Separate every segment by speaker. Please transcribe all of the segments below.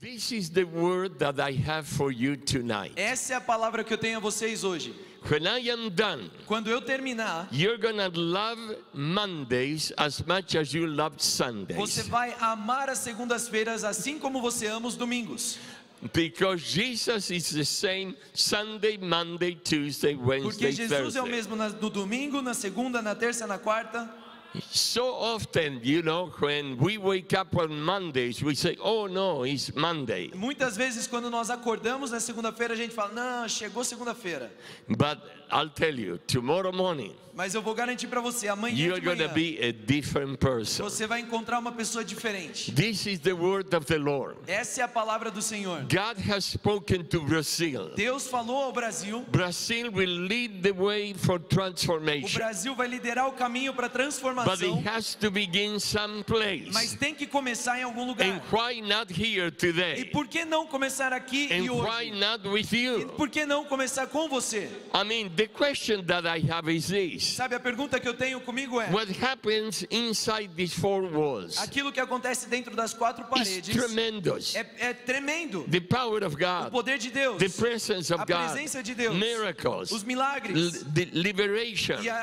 Speaker 1: This is the word that I have for you tonight.
Speaker 2: Essa é a palavra que eu tenho a vocês hoje.
Speaker 1: When I am done,
Speaker 2: Quando eu terminar,
Speaker 1: you're gonna love Mondays as much as you loved
Speaker 2: você
Speaker 1: Sundays.
Speaker 2: vai amar as segundas-feiras assim como você ama os domingos.
Speaker 1: Because Jesus is the same Sunday, Monday, Tuesday,
Speaker 2: Porque
Speaker 1: Wednesday,
Speaker 2: Jesus é o
Speaker 1: Thursday.
Speaker 2: mesmo no domingo, na segunda, na terça, na quarta.
Speaker 1: So often, you know, when we wake up on Mondays, we say, oh no, it's Monday.
Speaker 2: Muitas vezes, quando nós acordamos na segunda-feira, a gente fala: Não, chegou segunda-feira.
Speaker 1: But I'll tell you, tomorrow morning,
Speaker 2: Mas eu vou garantir para você, amanhã
Speaker 1: you're
Speaker 2: de
Speaker 1: gonna
Speaker 2: manhã,
Speaker 1: be a different person.
Speaker 2: você vai encontrar uma pessoa diferente.
Speaker 1: This is the word of the Lord.
Speaker 2: Essa é a palavra do Senhor.
Speaker 1: God has spoken to Brazil.
Speaker 2: Deus falou ao Brasil.
Speaker 1: Brazil will lead the way for
Speaker 2: O
Speaker 1: transformation.
Speaker 2: Brasil vai liderar o caminho para
Speaker 1: it
Speaker 2: transformação,
Speaker 1: has to begin
Speaker 2: mas
Speaker 1: someplace.
Speaker 2: tem que começar em algum
Speaker 1: And
Speaker 2: lugar.
Speaker 1: why not here
Speaker 2: E
Speaker 1: today?
Speaker 2: por que não começar aqui e
Speaker 1: And why
Speaker 2: hoje?
Speaker 1: not with
Speaker 2: E
Speaker 1: you?
Speaker 2: por que não começar com você?
Speaker 1: I mean, the question that I have is this
Speaker 2: Sabe, a pergunta que eu tenho comigo é:
Speaker 1: What happens inside these four walls
Speaker 2: aquilo que acontece dentro das quatro paredes
Speaker 1: tremendous.
Speaker 2: é, é tremendo.
Speaker 1: The power of
Speaker 2: O
Speaker 1: God,
Speaker 2: poder de Deus,
Speaker 1: the presence of
Speaker 2: a
Speaker 1: God,
Speaker 2: presença de Deus,
Speaker 1: miracles,
Speaker 2: os
Speaker 1: l-
Speaker 2: milagres
Speaker 1: the liberation.
Speaker 2: e a,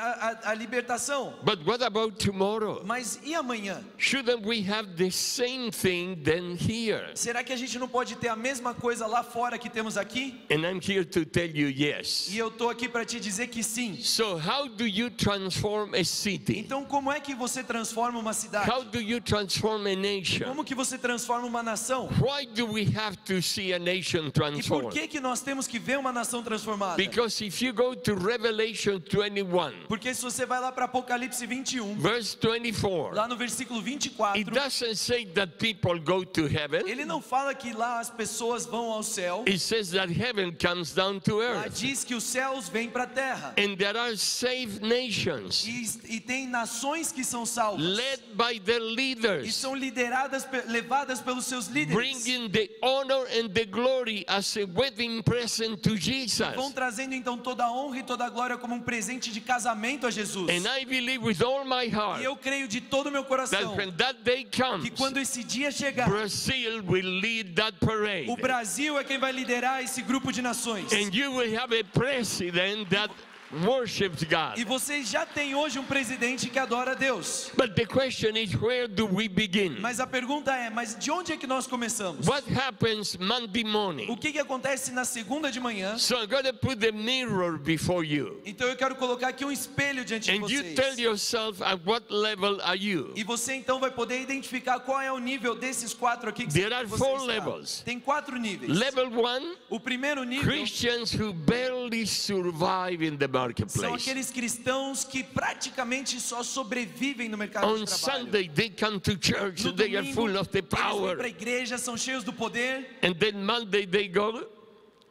Speaker 2: a, a libertação.
Speaker 1: But what about tomorrow?
Speaker 2: Mas e amanhã?
Speaker 1: Shouldn't we have the same thing then here?
Speaker 2: Será que a gente não pode ter a mesma coisa lá fora que temos aqui?
Speaker 1: And I'm here to tell you yes.
Speaker 2: E eu tô aqui para te dizer que sim.
Speaker 1: So, how do you transform a city?
Speaker 2: Então, como é que você transforma uma cidade?
Speaker 1: How do you transform a nation?
Speaker 2: Como que você transforma uma nação?
Speaker 1: Why do we have to see a nation
Speaker 2: E por que que nós temos que ver uma nação transformada?
Speaker 1: Because if you go to Revelation 21,
Speaker 2: Porque se você vai lá para Apocalipse 21,
Speaker 1: verse 24,
Speaker 2: lá no versículo 24,
Speaker 1: it doesn't say that people go to heaven.
Speaker 2: ele não fala que lá as pessoas vão ao céu,
Speaker 1: It says that heaven comes down to
Speaker 2: lá
Speaker 1: earth.
Speaker 2: diz que os céus vêm para a terra.
Speaker 1: And there are saved nations
Speaker 2: E, e tem nações que são salvas
Speaker 1: led by their
Speaker 2: e
Speaker 1: leaders,
Speaker 2: são lideradas, levadas pelos seus líderes.
Speaker 1: bringing the honor and the glory as a wedding present to Jesus.
Speaker 2: Vão trazendo então toda a honra e toda a glória como um presente de casamento a Jesus.
Speaker 1: And I believe with all my heart
Speaker 2: E eu creio de todo o meu coração
Speaker 1: day
Speaker 2: que
Speaker 1: comes,
Speaker 2: quando esse dia chegar,
Speaker 1: Brazil will lead that parade.
Speaker 2: o Brasil é quem vai liderar esse grupo de nações.
Speaker 1: And you will have a president that worships God.
Speaker 2: E vocês já têm hoje um presidente que adora a Deus.
Speaker 1: But the question is, where do we begin?
Speaker 2: Mas a pergunta é, mas de onde é que nós começamos?
Speaker 1: What happens Monday
Speaker 2: O
Speaker 1: morning?
Speaker 2: que que acontece na segunda de manhã?
Speaker 1: So I'm going to put the mirror before you.
Speaker 2: Então eu quero colocar aqui um espelho diante de
Speaker 1: And you
Speaker 2: vocês.
Speaker 1: tell yourself, at what level are you?
Speaker 2: E você então vai poder identificar qual é o nível desses quatro aqui que
Speaker 1: There are
Speaker 2: você
Speaker 1: four
Speaker 2: está.
Speaker 1: levels.
Speaker 2: Tem quatro níveis.
Speaker 1: Level one,
Speaker 2: O primeiro nível
Speaker 1: Christians who barely survive in the
Speaker 2: são aqueles cristãos que praticamente só sobrevivem no mercado
Speaker 1: On
Speaker 2: de trabalho.
Speaker 1: Sunday, they come to church
Speaker 2: No
Speaker 1: they are
Speaker 2: domingo,
Speaker 1: full of the
Speaker 2: eles vêm para a
Speaker 1: power.
Speaker 2: igreja, são cheios do poder,
Speaker 1: And then Monday, they go,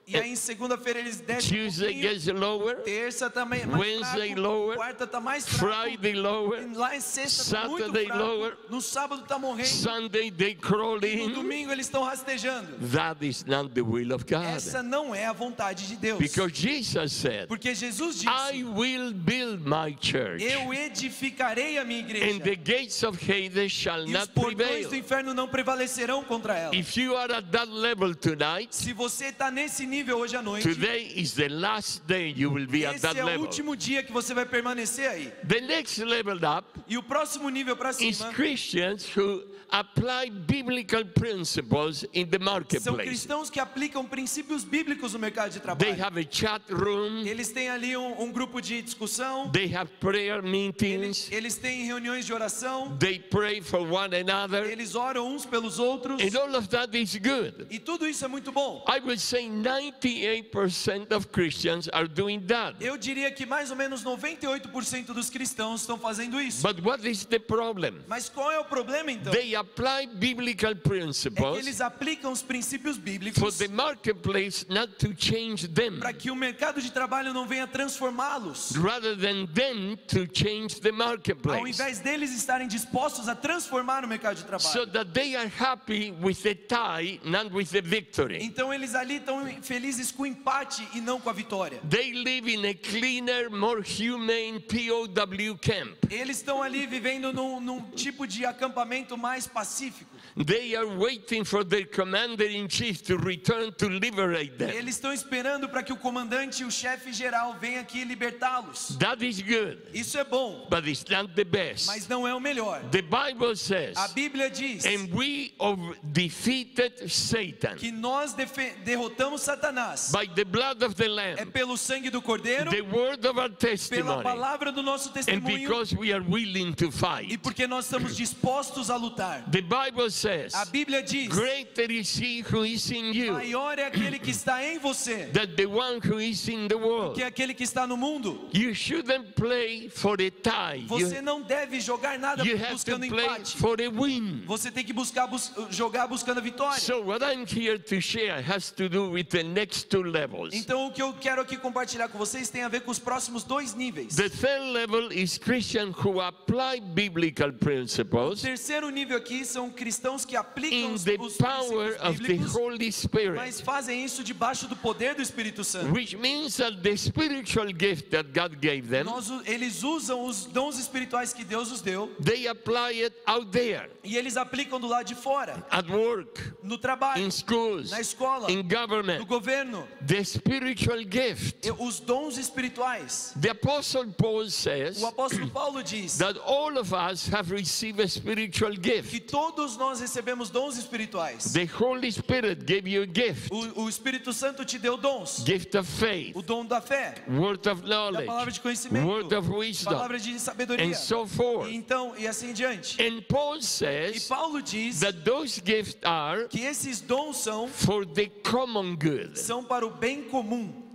Speaker 2: e aí em segunda-feira eles descem um
Speaker 1: Tuesday
Speaker 2: pouquinho,
Speaker 1: gets lower,
Speaker 2: terça também é mais
Speaker 1: Wednesday
Speaker 2: fraco,
Speaker 1: lower,
Speaker 2: quarta tá mais fraco,
Speaker 1: Friday lower,
Speaker 2: e lá em sexta tá muito
Speaker 1: Saturday
Speaker 2: fraco,
Speaker 1: lower,
Speaker 2: no sábado tá morrendo,
Speaker 1: Sunday, they crawl
Speaker 2: no
Speaker 1: in.
Speaker 2: domingo eles estão rastejando.
Speaker 1: That is not the will of God.
Speaker 2: Essa não é a vontade de Deus.
Speaker 1: Because Jesus said,
Speaker 2: Porque Jesus
Speaker 1: I
Speaker 2: disse:
Speaker 1: will build my church,
Speaker 2: Eu edificarei a minha igreja.
Speaker 1: and the gates of Hades shall
Speaker 2: E os
Speaker 1: not
Speaker 2: portões
Speaker 1: prevail.
Speaker 2: do inferno não prevalecerão contra ela.
Speaker 1: If you are at that level tonight,
Speaker 2: Se você está nesse nível hoje à noite,
Speaker 1: today is the last day you will be at
Speaker 2: esse
Speaker 1: that
Speaker 2: é o
Speaker 1: level.
Speaker 2: último dia que você vai permanecer aí.
Speaker 1: The next level up
Speaker 2: E o próximo nível para
Speaker 1: is
Speaker 2: cima
Speaker 1: Christians who apply biblical principles in the
Speaker 2: são
Speaker 1: marketplace.
Speaker 2: cristãos que aplicam princípios bíblicos no mercado de
Speaker 1: They
Speaker 2: trabalho.
Speaker 1: have a chat room,
Speaker 2: Eles têm ali um, um grupo de discussão,
Speaker 1: they have prayer
Speaker 2: eles,
Speaker 1: meetings,
Speaker 2: eles têm reuniões de oração,
Speaker 1: they pray for one another,
Speaker 2: eles oram uns pelos outros,
Speaker 1: and all of that is good.
Speaker 2: e tudo isso é muito bom.
Speaker 1: I would say 98% of Christians are doing that.
Speaker 2: Eu diria que mais ou menos 98% dos cristãos estão fazendo isso.
Speaker 1: But what is the problem?
Speaker 2: Mas qual é o problema então?
Speaker 1: They apply biblical
Speaker 2: É que
Speaker 1: principles
Speaker 2: eles aplicam os princípios
Speaker 1: for
Speaker 2: bíblicos
Speaker 1: the marketplace not to change them,
Speaker 2: para que o mercado de trabalho não venha transformá-los.
Speaker 1: rather than them to change the
Speaker 2: Ao
Speaker 1: marketplace.
Speaker 2: invés deles estarem dispostos a transformar o mercado de
Speaker 1: So
Speaker 2: trabalho.
Speaker 1: that they are happy with the tie, not with the victory.
Speaker 2: Então eles ali estão felizes com o empate e não com a vitória.
Speaker 1: They live in a cleaner, more humane POW camp.
Speaker 2: Eles estão ali vivendo num, num tipo de acampamento mais pacífico.
Speaker 1: They are waiting for their commander in chief to return to liberate them.
Speaker 2: Eles estão esperando para que o comandante e o chefe geral venham aqui libertá-los.
Speaker 1: That is good,
Speaker 2: Isso é bom,
Speaker 1: but it's not the best.
Speaker 2: mas não é o melhor.
Speaker 1: The Bible says,
Speaker 2: A Bíblia diz
Speaker 1: and we have defeated Satan
Speaker 2: que nós derrotamos Satanás
Speaker 1: by the blood of the
Speaker 2: é
Speaker 1: Lamb,
Speaker 2: pelo sangue do Cordeiro,
Speaker 1: the word of our
Speaker 2: pela
Speaker 1: testimony,
Speaker 2: palavra do nosso
Speaker 1: and
Speaker 2: testemunho
Speaker 1: because we are willing to
Speaker 2: e
Speaker 1: fight.
Speaker 2: porque nós estamos dispostos a lutar.
Speaker 1: The Bible says,
Speaker 2: A Bíblia diz:
Speaker 1: Greater is he who is in you
Speaker 2: maior é aquele que está em você
Speaker 1: than the one who is in the world.
Speaker 2: que aquele que está no mundo.
Speaker 1: You shouldn't play for a tie.
Speaker 2: Você
Speaker 1: You,
Speaker 2: não deve jogar nada
Speaker 1: you have to
Speaker 2: buscando
Speaker 1: play
Speaker 2: empate.
Speaker 1: for a win.
Speaker 2: Você tem que buscar bus- jogar buscando a vitória.
Speaker 1: So what I'm here to share has to do with the next two levels.
Speaker 2: Então o que eu quero aqui compartilhar com vocês tem a ver com os próximos dois níveis.
Speaker 1: The third level is Christians who apply biblical
Speaker 2: O
Speaker 1: principles
Speaker 2: terceiro nível aqui são cristãos que aplicam
Speaker 1: in
Speaker 2: os,
Speaker 1: the
Speaker 2: os
Speaker 1: power
Speaker 2: princípios
Speaker 1: of the
Speaker 2: bíblicos,
Speaker 1: Holy Spirit,
Speaker 2: mas fazem isso debaixo do poder do Espírito Santo.
Speaker 1: which means that the spiritual gift that God gave them,
Speaker 2: Nós, eles usam os dons espirituais que Deus os deu
Speaker 1: they apply it out there,
Speaker 2: e eles aplicam do lado de fora,
Speaker 1: at work,
Speaker 2: no trabalho,
Speaker 1: in schools,
Speaker 2: na escola,
Speaker 1: in
Speaker 2: no
Speaker 1: government.
Speaker 2: governo.
Speaker 1: The spiritual gift.
Speaker 2: E Os dons espirituais.
Speaker 1: The Apostle Paul says
Speaker 2: O apóstolo Paulo diz
Speaker 1: that all of us have received a spiritual
Speaker 2: que
Speaker 1: gift.
Speaker 2: todos nós recebemos dons espirituais.
Speaker 1: The Holy Spirit gave you a gift,
Speaker 2: O, o Espírito Santo te deu dons.
Speaker 1: gift of faith,
Speaker 2: O dom da fé,
Speaker 1: word of
Speaker 2: da palavra
Speaker 1: knowledge,
Speaker 2: de conhecimento,
Speaker 1: word of wisdom,
Speaker 2: palavra de sabedoria.
Speaker 1: and so forth.
Speaker 2: E então, e assim diante.
Speaker 1: And Paul
Speaker 2: E
Speaker 1: says
Speaker 2: Paulo diz
Speaker 1: that those gifts are
Speaker 2: que esses dons são
Speaker 1: for the common good.
Speaker 2: são para o bem comum.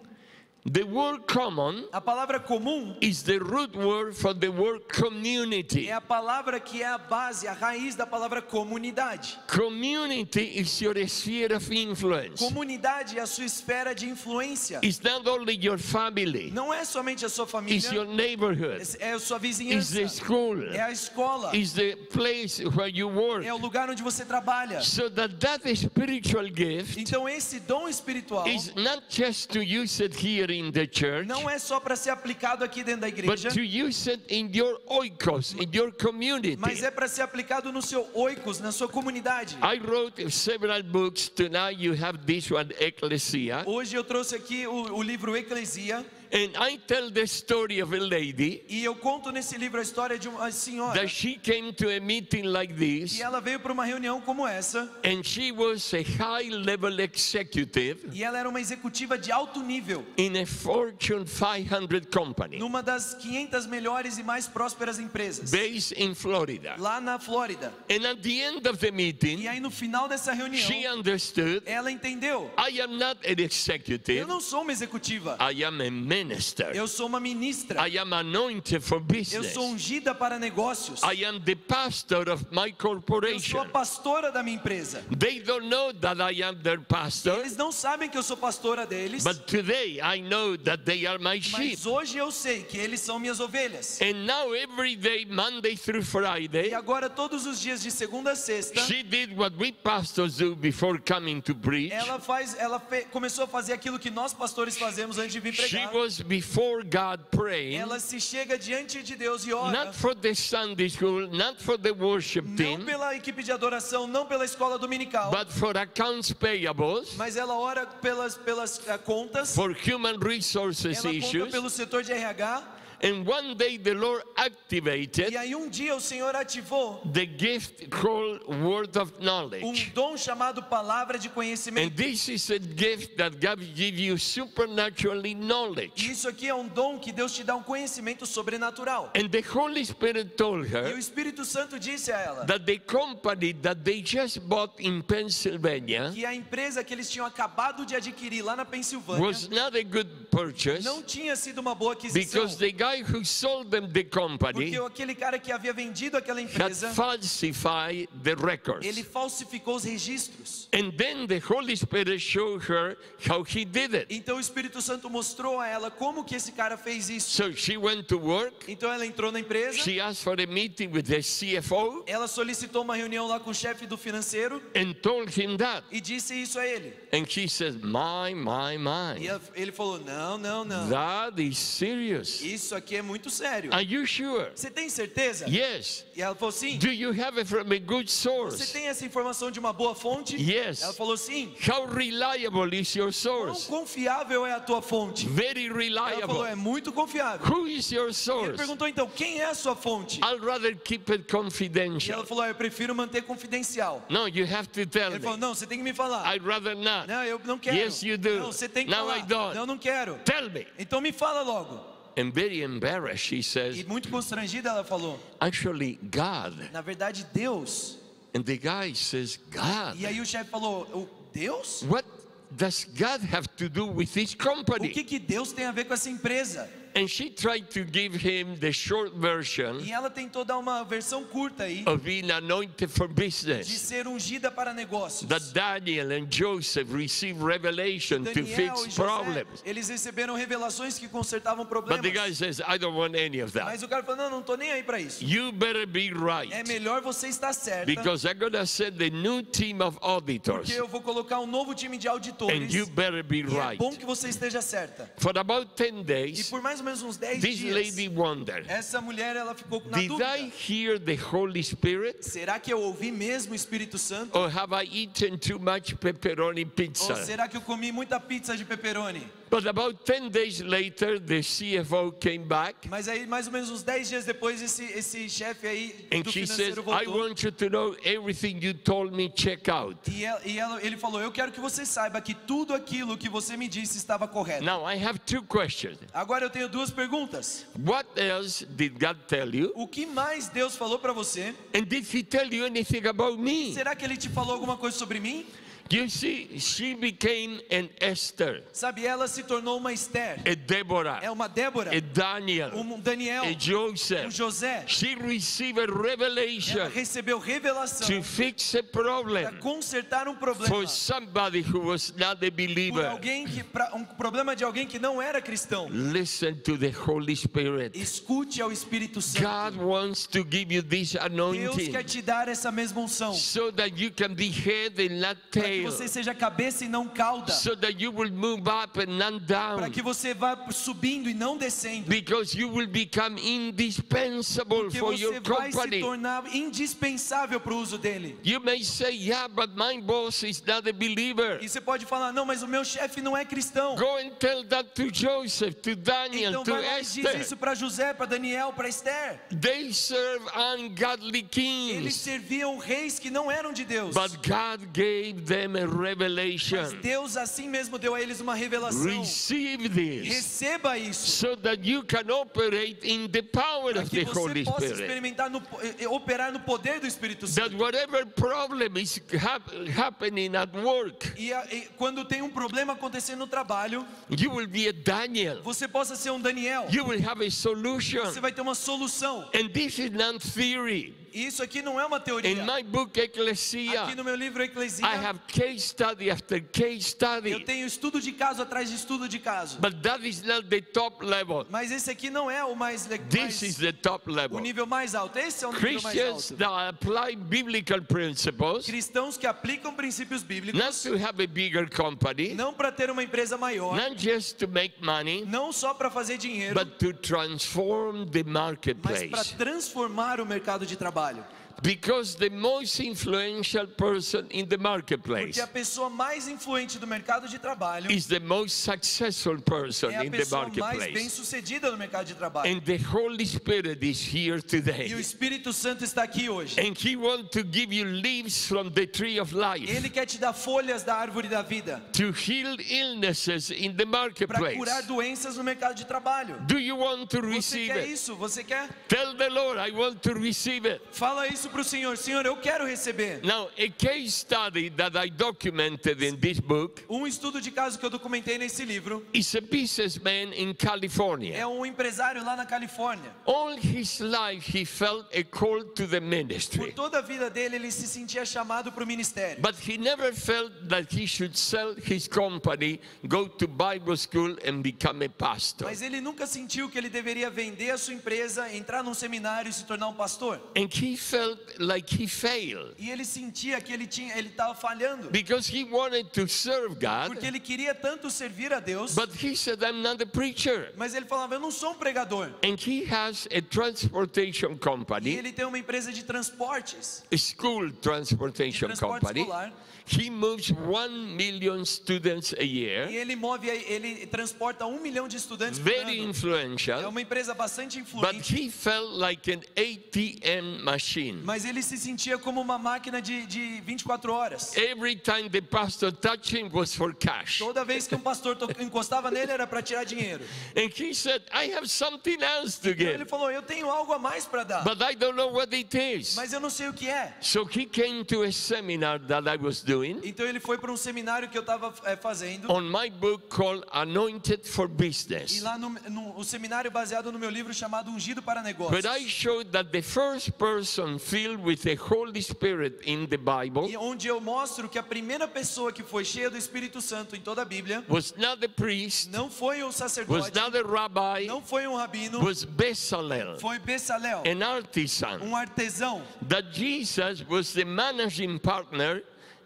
Speaker 1: The word common
Speaker 2: A palavra comum
Speaker 1: is the root word for the word community.
Speaker 2: é a palavra que é a base, a raiz da palavra comunidade.
Speaker 1: Community is your sphere of influence.
Speaker 2: Comunidade é a sua esfera de influência.
Speaker 1: It's not only your family,
Speaker 2: Não é somente a sua
Speaker 1: it's your
Speaker 2: família,
Speaker 1: neighborhood,
Speaker 2: é a sua
Speaker 1: it's
Speaker 2: vizinhança,
Speaker 1: the school,
Speaker 2: é a escola,
Speaker 1: it's the place where you work.
Speaker 2: é o lugar onde você trabalha.
Speaker 1: So that that spiritual gift
Speaker 2: Então esse dom espiritual
Speaker 1: is not just to use it here in the church,
Speaker 2: não é só para ser aplicado aqui dentro da
Speaker 1: but
Speaker 2: igreja,
Speaker 1: to use it in your oikos, in your community.
Speaker 2: mas é para ser aplicado no seu oikos, na sua comunidade.
Speaker 1: I wrote several books. Tonight you have this one, Ecclesia.
Speaker 2: Hoje eu trouxe aqui o, o livro Eclesia
Speaker 1: And I tell the story of a lady
Speaker 2: e eu conto nesse livro a história de uma senhora
Speaker 1: that she came to a meeting like this,
Speaker 2: e ela veio para uma reunião como essa
Speaker 1: and she was a high level executive
Speaker 2: e ela era uma executiva de alto nível
Speaker 1: in a Fortune 500 company
Speaker 2: numa das 500 melhores e mais prósperas empresas
Speaker 1: based in Florida.
Speaker 2: lá na Flórida.
Speaker 1: And at the end of the
Speaker 2: E
Speaker 1: meeting,
Speaker 2: aí no final dessa
Speaker 1: she
Speaker 2: reunião
Speaker 1: understood
Speaker 2: ela entendeu:
Speaker 1: I am not an
Speaker 2: eu
Speaker 1: executive,
Speaker 2: não sou uma executiva,
Speaker 1: I am a minister.
Speaker 2: eu sou uma ministra.
Speaker 1: I am anointed for
Speaker 2: Eu
Speaker 1: business.
Speaker 2: sou ungida para negócios.
Speaker 1: I am the pastor of my
Speaker 2: Eu sou a
Speaker 1: corporation.
Speaker 2: pastora da minha empresa.
Speaker 1: They don't know that I am their pastor,
Speaker 2: Eles não sabem que eu sou pastora deles,
Speaker 1: but today I know that they are my sheep.
Speaker 2: mas hoje eu sei que eles são minhas ovelhas.
Speaker 1: And now every day, Monday through Friday,
Speaker 2: E agora todos os dias de segunda a sexta,
Speaker 1: she did what we pastors do before coming to preach.
Speaker 2: ela faz, ela começou a fazer aquilo que nós pastores fazemos antes de vir
Speaker 1: She
Speaker 2: pregar.
Speaker 1: Was before God praying,
Speaker 2: Ela se chega diante de Deus e ora,
Speaker 1: not for the Sunday school, not for the worship
Speaker 2: não
Speaker 1: team,
Speaker 2: pela equipe de adoração, não pela escola dominical,
Speaker 1: but for accounts payables,
Speaker 2: mas ela ora pelas pelas eh, contas,
Speaker 1: for human resources
Speaker 2: ela conta
Speaker 1: issues.
Speaker 2: pelo setor de RH.
Speaker 1: And one day the Lord activated
Speaker 2: E aí um dia o Senhor ativou
Speaker 1: the gift called word of
Speaker 2: um
Speaker 1: knowledge.
Speaker 2: dom chamado palavra de
Speaker 1: And
Speaker 2: conhecimento.
Speaker 1: this is a gift that God gives you supernaturally
Speaker 2: E
Speaker 1: knowledge.
Speaker 2: isso aqui é um dom que Deus te dá um conhecimento sobrenatural.
Speaker 1: And the Holy Spirit told
Speaker 2: E o
Speaker 1: her
Speaker 2: Espírito Santo disse a ela
Speaker 1: that the company that they just bought in Pennsylvania
Speaker 2: que a empresa que eles tinham acabado de adquirir lá na Pensilvânia
Speaker 1: was not a good purchase
Speaker 2: não tinha sido uma boa
Speaker 1: because
Speaker 2: aquisição.
Speaker 1: the guy who sold them the company
Speaker 2: Porque aquele cara que havia vendido aquela
Speaker 1: had
Speaker 2: empresa,
Speaker 1: falsified the records.
Speaker 2: ele falsificou os registros.
Speaker 1: And then the Holy Spirit showed her how he did it.
Speaker 2: Então o Espírito Santo mostrou a ela como que esse cara fez isso.
Speaker 1: So she went to work.
Speaker 2: Então ela entrou na empresa,
Speaker 1: She asked for a meeting with the CFO
Speaker 2: ela solicitou uma reunião lá com o chefe do financeiro
Speaker 1: and told him that.
Speaker 2: e disse isso a ele.
Speaker 1: And he says, My, my,
Speaker 2: E
Speaker 1: my.
Speaker 2: ela- ele falou: Não, não, não.
Speaker 1: That is serious.
Speaker 2: Isso aqui é muito sério.
Speaker 1: Are you sure?
Speaker 2: Você tem certeza?
Speaker 1: Yes.
Speaker 2: E ela falou: Sim.
Speaker 1: Do you have it from a good
Speaker 2: Você
Speaker 1: source?
Speaker 2: tem essa informação de uma boa fonte?
Speaker 1: Yes.
Speaker 2: Ela falou: Sim.
Speaker 1: How reliable is your
Speaker 2: Quão
Speaker 1: source?
Speaker 2: confiável é a tua fonte?
Speaker 1: Very
Speaker 2: Ela falou:
Speaker 1: reliable.
Speaker 2: É muito confiável.
Speaker 1: Who is your
Speaker 2: Ele
Speaker 1: source?
Speaker 2: perguntou então: Quem é a sua fonte?
Speaker 1: I'd rather keep it
Speaker 2: E ela
Speaker 1: confidential.
Speaker 2: falou: ah, Eu prefiro manter confidencial.
Speaker 1: No, you have to tell
Speaker 2: Ele falou:
Speaker 1: me.
Speaker 2: Não, você tem que me falar.
Speaker 1: I'd rather not.
Speaker 2: Não, eu não quero.
Speaker 1: Yes, you do.
Speaker 2: Não, você tem que
Speaker 1: Now
Speaker 2: falar.
Speaker 1: I don't.
Speaker 2: Não, não quero.
Speaker 1: Tell me.
Speaker 2: Então me fala logo.
Speaker 1: And very embarrassed, she
Speaker 2: E
Speaker 1: says,
Speaker 2: muito constrangida ela falou:
Speaker 1: Actually, God.
Speaker 2: Na verdade, Deus.
Speaker 1: And the guy says, God.
Speaker 2: E aí o chefe falou: "O Deus?
Speaker 1: What does God have to do with this
Speaker 2: O
Speaker 1: company?
Speaker 2: que que Deus tem a ver com essa empresa?"
Speaker 1: And she tried to give him the short version
Speaker 2: E ela tentou dar uma versão curta aí
Speaker 1: of being anointed for
Speaker 2: de
Speaker 1: business.
Speaker 2: ser ungida para negócios.
Speaker 1: That Daniel and Joseph received revelation to
Speaker 2: Daniel
Speaker 1: fix
Speaker 2: e José,
Speaker 1: problems.
Speaker 2: eles receberam revelações que consertavam
Speaker 1: But the
Speaker 2: problemas.
Speaker 1: guy says, I don't want any of that.
Speaker 2: Mas o cara falou: "Não, não tô nem aí para isso.
Speaker 1: You better be
Speaker 2: É
Speaker 1: right.
Speaker 2: melhor você estar certa,
Speaker 1: Because I'm to send a new team of auditors.
Speaker 2: porque eu vou colocar um novo time de
Speaker 1: And
Speaker 2: auditores.
Speaker 1: you better be
Speaker 2: E é
Speaker 1: right.
Speaker 2: bom que você esteja certa."
Speaker 1: For about 10
Speaker 2: E
Speaker 1: days,
Speaker 2: por mais ou menos uns 10
Speaker 1: this
Speaker 2: dias,
Speaker 1: lady wondered
Speaker 2: essa mulher ela ficou na
Speaker 1: Did
Speaker 2: dúvida.
Speaker 1: I hear the Holy Spirit?
Speaker 2: Será que eu ouvi mesmo o Espírito Santo?
Speaker 1: Or have I eaten too much pepperoni
Speaker 2: Ou
Speaker 1: pizza?
Speaker 2: será que eu comi muita pizza de pepperoni?
Speaker 1: But about 10 days later, the CFO came back
Speaker 2: Mas aí, mais ou menos uns 10 dias depois, esse, esse chefe aí
Speaker 1: and
Speaker 2: do
Speaker 1: says,
Speaker 2: financeiro
Speaker 1: I
Speaker 2: voltou.
Speaker 1: want you to know everything you told me, check out.
Speaker 2: E, ela, e ela- ele falou: Eu quero que você saiba que tudo aquilo que você me disse estava correto.
Speaker 1: Now, I have two questions.
Speaker 2: Agora eu tenho duas perguntas.
Speaker 1: What else did God tell you?
Speaker 2: O que mais Deus falou para você?
Speaker 1: And did He tell you anything about me?
Speaker 2: Será que ele te falou alguma coisa sobre mim?
Speaker 1: You see, she became an Esther,
Speaker 2: Sabe, ela se tornou uma Esther,
Speaker 1: a Deborah,
Speaker 2: é uma Débora,
Speaker 1: a Daniel,
Speaker 2: um Daniel,
Speaker 1: a
Speaker 2: um
Speaker 1: Joseph.
Speaker 2: José.
Speaker 1: She received a
Speaker 2: Ela
Speaker 1: revelation
Speaker 2: recebeu revelação
Speaker 1: to fix a
Speaker 2: para
Speaker 1: problem
Speaker 2: consertar um problema.
Speaker 1: for somebody who was not a
Speaker 2: por
Speaker 1: believer.
Speaker 2: alguém que pra, um problema de alguém que não era cristão.
Speaker 1: Listen to the Holy Spirit.
Speaker 2: Escute ao Espírito Santo.
Speaker 1: God wants to give you this
Speaker 2: Deus
Speaker 1: anointing
Speaker 2: quer te dar essa mesma unção
Speaker 1: so that you can be head and not
Speaker 2: para que você seja cabeça e não cauda,
Speaker 1: so that you will move up and not
Speaker 2: para que você vá subindo e não descendo,
Speaker 1: because you will become indispensable
Speaker 2: porque
Speaker 1: for
Speaker 2: você
Speaker 1: your
Speaker 2: vai se
Speaker 1: company.
Speaker 2: tornar indispensável para o uso dele.
Speaker 1: You may say, Yeah, but my boss is not a believer.
Speaker 2: E você pode falar, não, mas o meu chefe não é cristão.
Speaker 1: Go and tell that to Joseph, to Daniel,
Speaker 2: Então
Speaker 1: to
Speaker 2: vai lá e diz
Speaker 1: Esther.
Speaker 2: isso para José, para Daniel, para Esther.
Speaker 1: They serve ungodly
Speaker 2: Eles
Speaker 1: kings,
Speaker 2: serviam reis que não eram de Deus.
Speaker 1: but God gave them a
Speaker 2: Mas
Speaker 1: revelation.
Speaker 2: Deus assim mesmo deu a eles uma revelação.
Speaker 1: Receive this
Speaker 2: Receba isso.
Speaker 1: so that you can operate in the power of
Speaker 2: que
Speaker 1: the
Speaker 2: você
Speaker 1: Holy
Speaker 2: possa
Speaker 1: Spirit.
Speaker 2: experimentar, no, eh, operar no poder do Espírito Santo.
Speaker 1: That whatever problem is hap- happening at work,
Speaker 2: E, a- e quando tem um problema acontecendo no trabalho,
Speaker 1: you will be a Daniel.
Speaker 2: você possa ser um Daniel.
Speaker 1: You will have a solution.
Speaker 2: Você vai ter uma solução.
Speaker 1: And this is not theory.
Speaker 2: Isso aqui não é uma teoria.
Speaker 1: In my book Ecclesia,
Speaker 2: Aqui no meu livro
Speaker 1: I
Speaker 2: Eclesia,
Speaker 1: have case study after case
Speaker 2: eu
Speaker 1: study.
Speaker 2: tenho estudo de caso atrás de estudo de caso.
Speaker 1: But that is not the top level.
Speaker 2: Mas esse aqui não é o mais.
Speaker 1: This is the top
Speaker 2: O
Speaker 1: level.
Speaker 2: nível mais alto. Esse é o nível mais alto.
Speaker 1: that apply biblical principles,
Speaker 2: Cristãos que aplicam princípios bíblicos,
Speaker 1: not to have a bigger company,
Speaker 2: não para ter uma empresa maior,
Speaker 1: not just to make money,
Speaker 2: não só para fazer dinheiro,
Speaker 1: but to transform the
Speaker 2: mas para
Speaker 1: marketplace.
Speaker 2: transformar o mercado de trabalho trabalho.
Speaker 1: Because the most influential person in the marketplace
Speaker 2: Porque a pessoa mais influente do mercado de trabalho
Speaker 1: is the most successful person
Speaker 2: é a
Speaker 1: in the
Speaker 2: pessoa mais bem
Speaker 1: marketplace.
Speaker 2: sucedida no mercado de trabalho.
Speaker 1: And the Holy Spirit is here
Speaker 2: E o
Speaker 1: today.
Speaker 2: Espírito Santo está aqui hoje.
Speaker 1: And He wants to give you leaves from the tree of life
Speaker 2: Ele quer te dar folhas da árvore da vida
Speaker 1: to heal illnesses in the
Speaker 2: para
Speaker 1: marketplace.
Speaker 2: curar doenças no mercado de trabalho.
Speaker 1: Do you want to
Speaker 2: Você
Speaker 1: receive
Speaker 2: quer
Speaker 1: it?
Speaker 2: isso? Você quer?
Speaker 1: Tell the Lord, I want to receive it.
Speaker 2: Fala isso para o Senhor. Senhor, eu quero receber.
Speaker 1: Now, a case study that I documented in this book
Speaker 2: Um estudo de caso que eu documentei nesse livro
Speaker 1: is a businessman in California.
Speaker 2: é um empresário lá na Califórnia.
Speaker 1: All his life he felt a call to the
Speaker 2: Por
Speaker 1: ministry.
Speaker 2: toda a vida dele, ele se sentia chamado para o ministério.
Speaker 1: But he never felt that he should sell his company, go to Bible school, and become a pastor.
Speaker 2: Mas ele nunca sentiu que ele deveria vender a sua empresa, entrar num seminário e se tornar um pastor.
Speaker 1: And he felt like he failed
Speaker 2: E ele sentia que ele tinha, ele estava falhando,
Speaker 1: because he wanted to serve God,
Speaker 2: porque ele queria tanto servir a Deus,
Speaker 1: but he said, I'm not a preacher.
Speaker 2: mas ele falava: "Eu não sou um pregador".
Speaker 1: And he has a transportation
Speaker 2: E
Speaker 1: company,
Speaker 2: ele tem uma empresa de transportes,
Speaker 1: a school transportation
Speaker 2: de transporte
Speaker 1: company.
Speaker 2: escolar,
Speaker 1: He moves one million students a
Speaker 2: e
Speaker 1: year,
Speaker 2: ele move, ele transporta um milhão de estudantes por
Speaker 1: very
Speaker 2: ano. É
Speaker 1: influential.
Speaker 2: uma empresa bastante
Speaker 1: But
Speaker 2: influente,
Speaker 1: he felt like an ATM machine.
Speaker 2: mas ele se sentia como uma máquina de, de 24 horas.
Speaker 1: Every time the pastor touched him was for cash.
Speaker 2: Toda vez que um pastor to- encostava nele era para tirar dinheiro.
Speaker 1: And he said, I have something else to
Speaker 2: Então ele
Speaker 1: give,
Speaker 2: falou: Eu tenho algo a mais para dar,
Speaker 1: but I don't know what it is.
Speaker 2: mas eu não sei o que é.
Speaker 1: So he came to a seminar that I was doing
Speaker 2: Então ele foi para um seminário que eu estava fazendo.
Speaker 1: on my book called Anointed for
Speaker 2: E
Speaker 1: Business.
Speaker 2: lá no, no o seminário baseado no meu livro chamado Ungido para
Speaker 1: But
Speaker 2: Negócios.
Speaker 1: I showed that the first person filled with the Holy Spirit in the Bible
Speaker 2: E onde eu mostro que a primeira pessoa que foi cheia do Espírito Santo em toda a Bíblia
Speaker 1: was not a priest,
Speaker 2: não foi um
Speaker 1: was
Speaker 2: sacerdote,
Speaker 1: not a rabbi,
Speaker 2: não foi um rabino,
Speaker 1: was Bezalel,
Speaker 2: foi Bessalel,
Speaker 1: an artisan.
Speaker 2: um artesão.
Speaker 1: That Jesus was the managing partner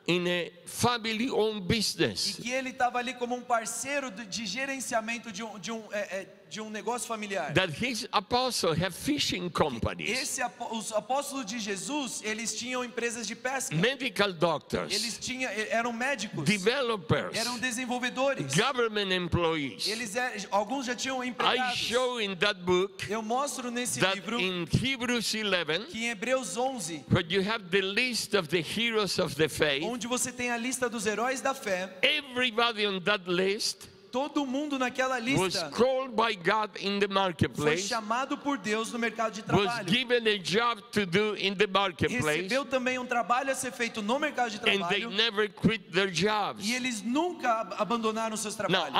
Speaker 1: in a family owned
Speaker 2: E
Speaker 1: business.
Speaker 2: que ele estava ali como um parceiro de, de gerenciamento de um, de, um, é, é, de um negócio familiar.
Speaker 1: That his apostle have fishing companies,
Speaker 2: Esse, os apóstolos de Jesus, eles tinham empresas de pesca.
Speaker 1: medical
Speaker 2: Eles
Speaker 1: doctors,
Speaker 2: tinham, eram médicos,
Speaker 1: developers,
Speaker 2: eram desenvolvedores.
Speaker 1: government employees.
Speaker 2: Eles eram, alguns já tinham
Speaker 1: I
Speaker 2: empregados.
Speaker 1: show in that book
Speaker 2: Eu mostro nesse
Speaker 1: that
Speaker 2: livro
Speaker 1: in Hebrews 11,
Speaker 2: que em Hebreus 11,
Speaker 1: where you have the list of the heroes of the faith,
Speaker 2: onde você tem a lista dos heróis da fé,
Speaker 1: everybody on that list
Speaker 2: todo mundo naquela lista foi chamado por Deus no mercado de trabalho. Recebeu também um trabalho a ser feito no mercado de
Speaker 1: and they
Speaker 2: trabalho
Speaker 1: never quit their jobs.
Speaker 2: e eles nunca ab- abandonaram seus trabalhos.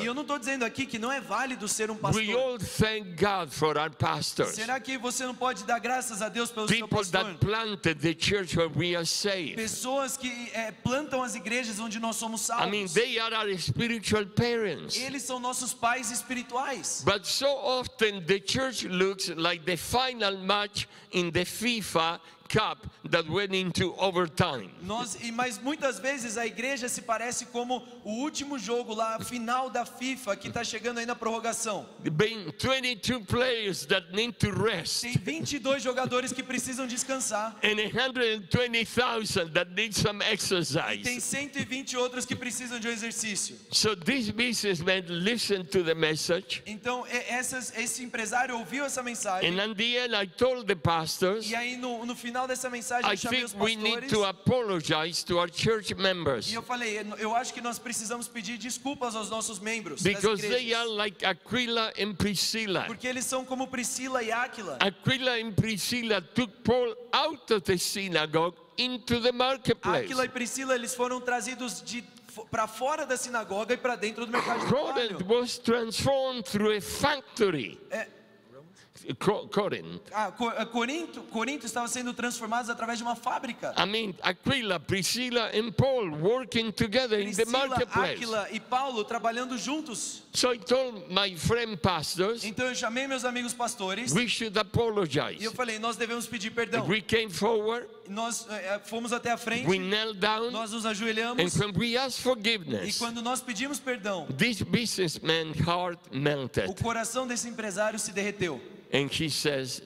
Speaker 2: E eu não estou dizendo aqui que não é válido ser um
Speaker 1: We
Speaker 2: pastor.
Speaker 1: all thank God for our pastors,
Speaker 2: Será que você não pode dar graças a Deus pelo seu
Speaker 1: people
Speaker 2: pastor?
Speaker 1: that planted the church where we are saved.
Speaker 2: Pessoas que eh, plantam as igrejas onde nós somos
Speaker 1: I mean, they are our spiritual parents.
Speaker 2: Eles são nossos pais espirituais.
Speaker 1: But so often the church looks like the final match in the FIFA Cup that went into overtime.
Speaker 2: Nós, e mas muitas vezes a igreja se parece como o último jogo lá, a final da FIFA, que está chegando aí na prorrogação.
Speaker 1: Being 22 players that need to rest
Speaker 2: Tem 22 jogadores que precisam descansar.
Speaker 1: and 120,000 that need some
Speaker 2: E tem
Speaker 1: exercise.
Speaker 2: 120 outros que precisam de um exercício.
Speaker 1: So this businessman listened to the message,
Speaker 2: Então, essas, esse empresário ouviu essa mensagem.
Speaker 1: and at the end, I told the pastors,
Speaker 2: E aí, no, no final dessa mensagem,
Speaker 1: I
Speaker 2: eu chamei os
Speaker 1: think we need
Speaker 2: pastores.
Speaker 1: to apologize to our church members
Speaker 2: E eu falei, eu acho que nós precisamos pedir desculpas aos nossos membros das
Speaker 1: because they
Speaker 2: igrejas.
Speaker 1: are like Aquila and Priscilla.
Speaker 2: Porque eles são como Priscila e Áquila.
Speaker 1: Aquila and Priscilla took Paul out of the synagogue into the marketplace.
Speaker 2: Aquila e Priscila, eles foram trazidos de para fora da sinagoga e para dentro do mercado de
Speaker 1: Corinth
Speaker 2: trabalho.
Speaker 1: was transformed through a factory.
Speaker 2: É,
Speaker 1: Corinth.
Speaker 2: ah, ah, Corinto, Corinto estava sendo transformados através de uma fábrica.
Speaker 1: I mean, Aquila, Priscilla, and Paul working together in the
Speaker 2: Priscila,
Speaker 1: marketplace.
Speaker 2: Áquila e Paulo trabalhando juntos.
Speaker 1: So I told my friend pastors,
Speaker 2: Então eu chamei meus amigos pastores
Speaker 1: we should
Speaker 2: e
Speaker 1: apologize.
Speaker 2: eu falei, nós devemos pedir perdão.
Speaker 1: We came forward,
Speaker 2: Nós eh, eh, fomos até a frente,
Speaker 1: we knelt down,
Speaker 2: nós nos
Speaker 1: and
Speaker 2: ajoelhamos
Speaker 1: when we asked
Speaker 2: e
Speaker 1: forgiveness,
Speaker 2: quando nós pedimos perdão,
Speaker 1: this businessman's heart
Speaker 2: o
Speaker 1: melted.
Speaker 2: coração desse empresário se derreteu.
Speaker 1: And he says,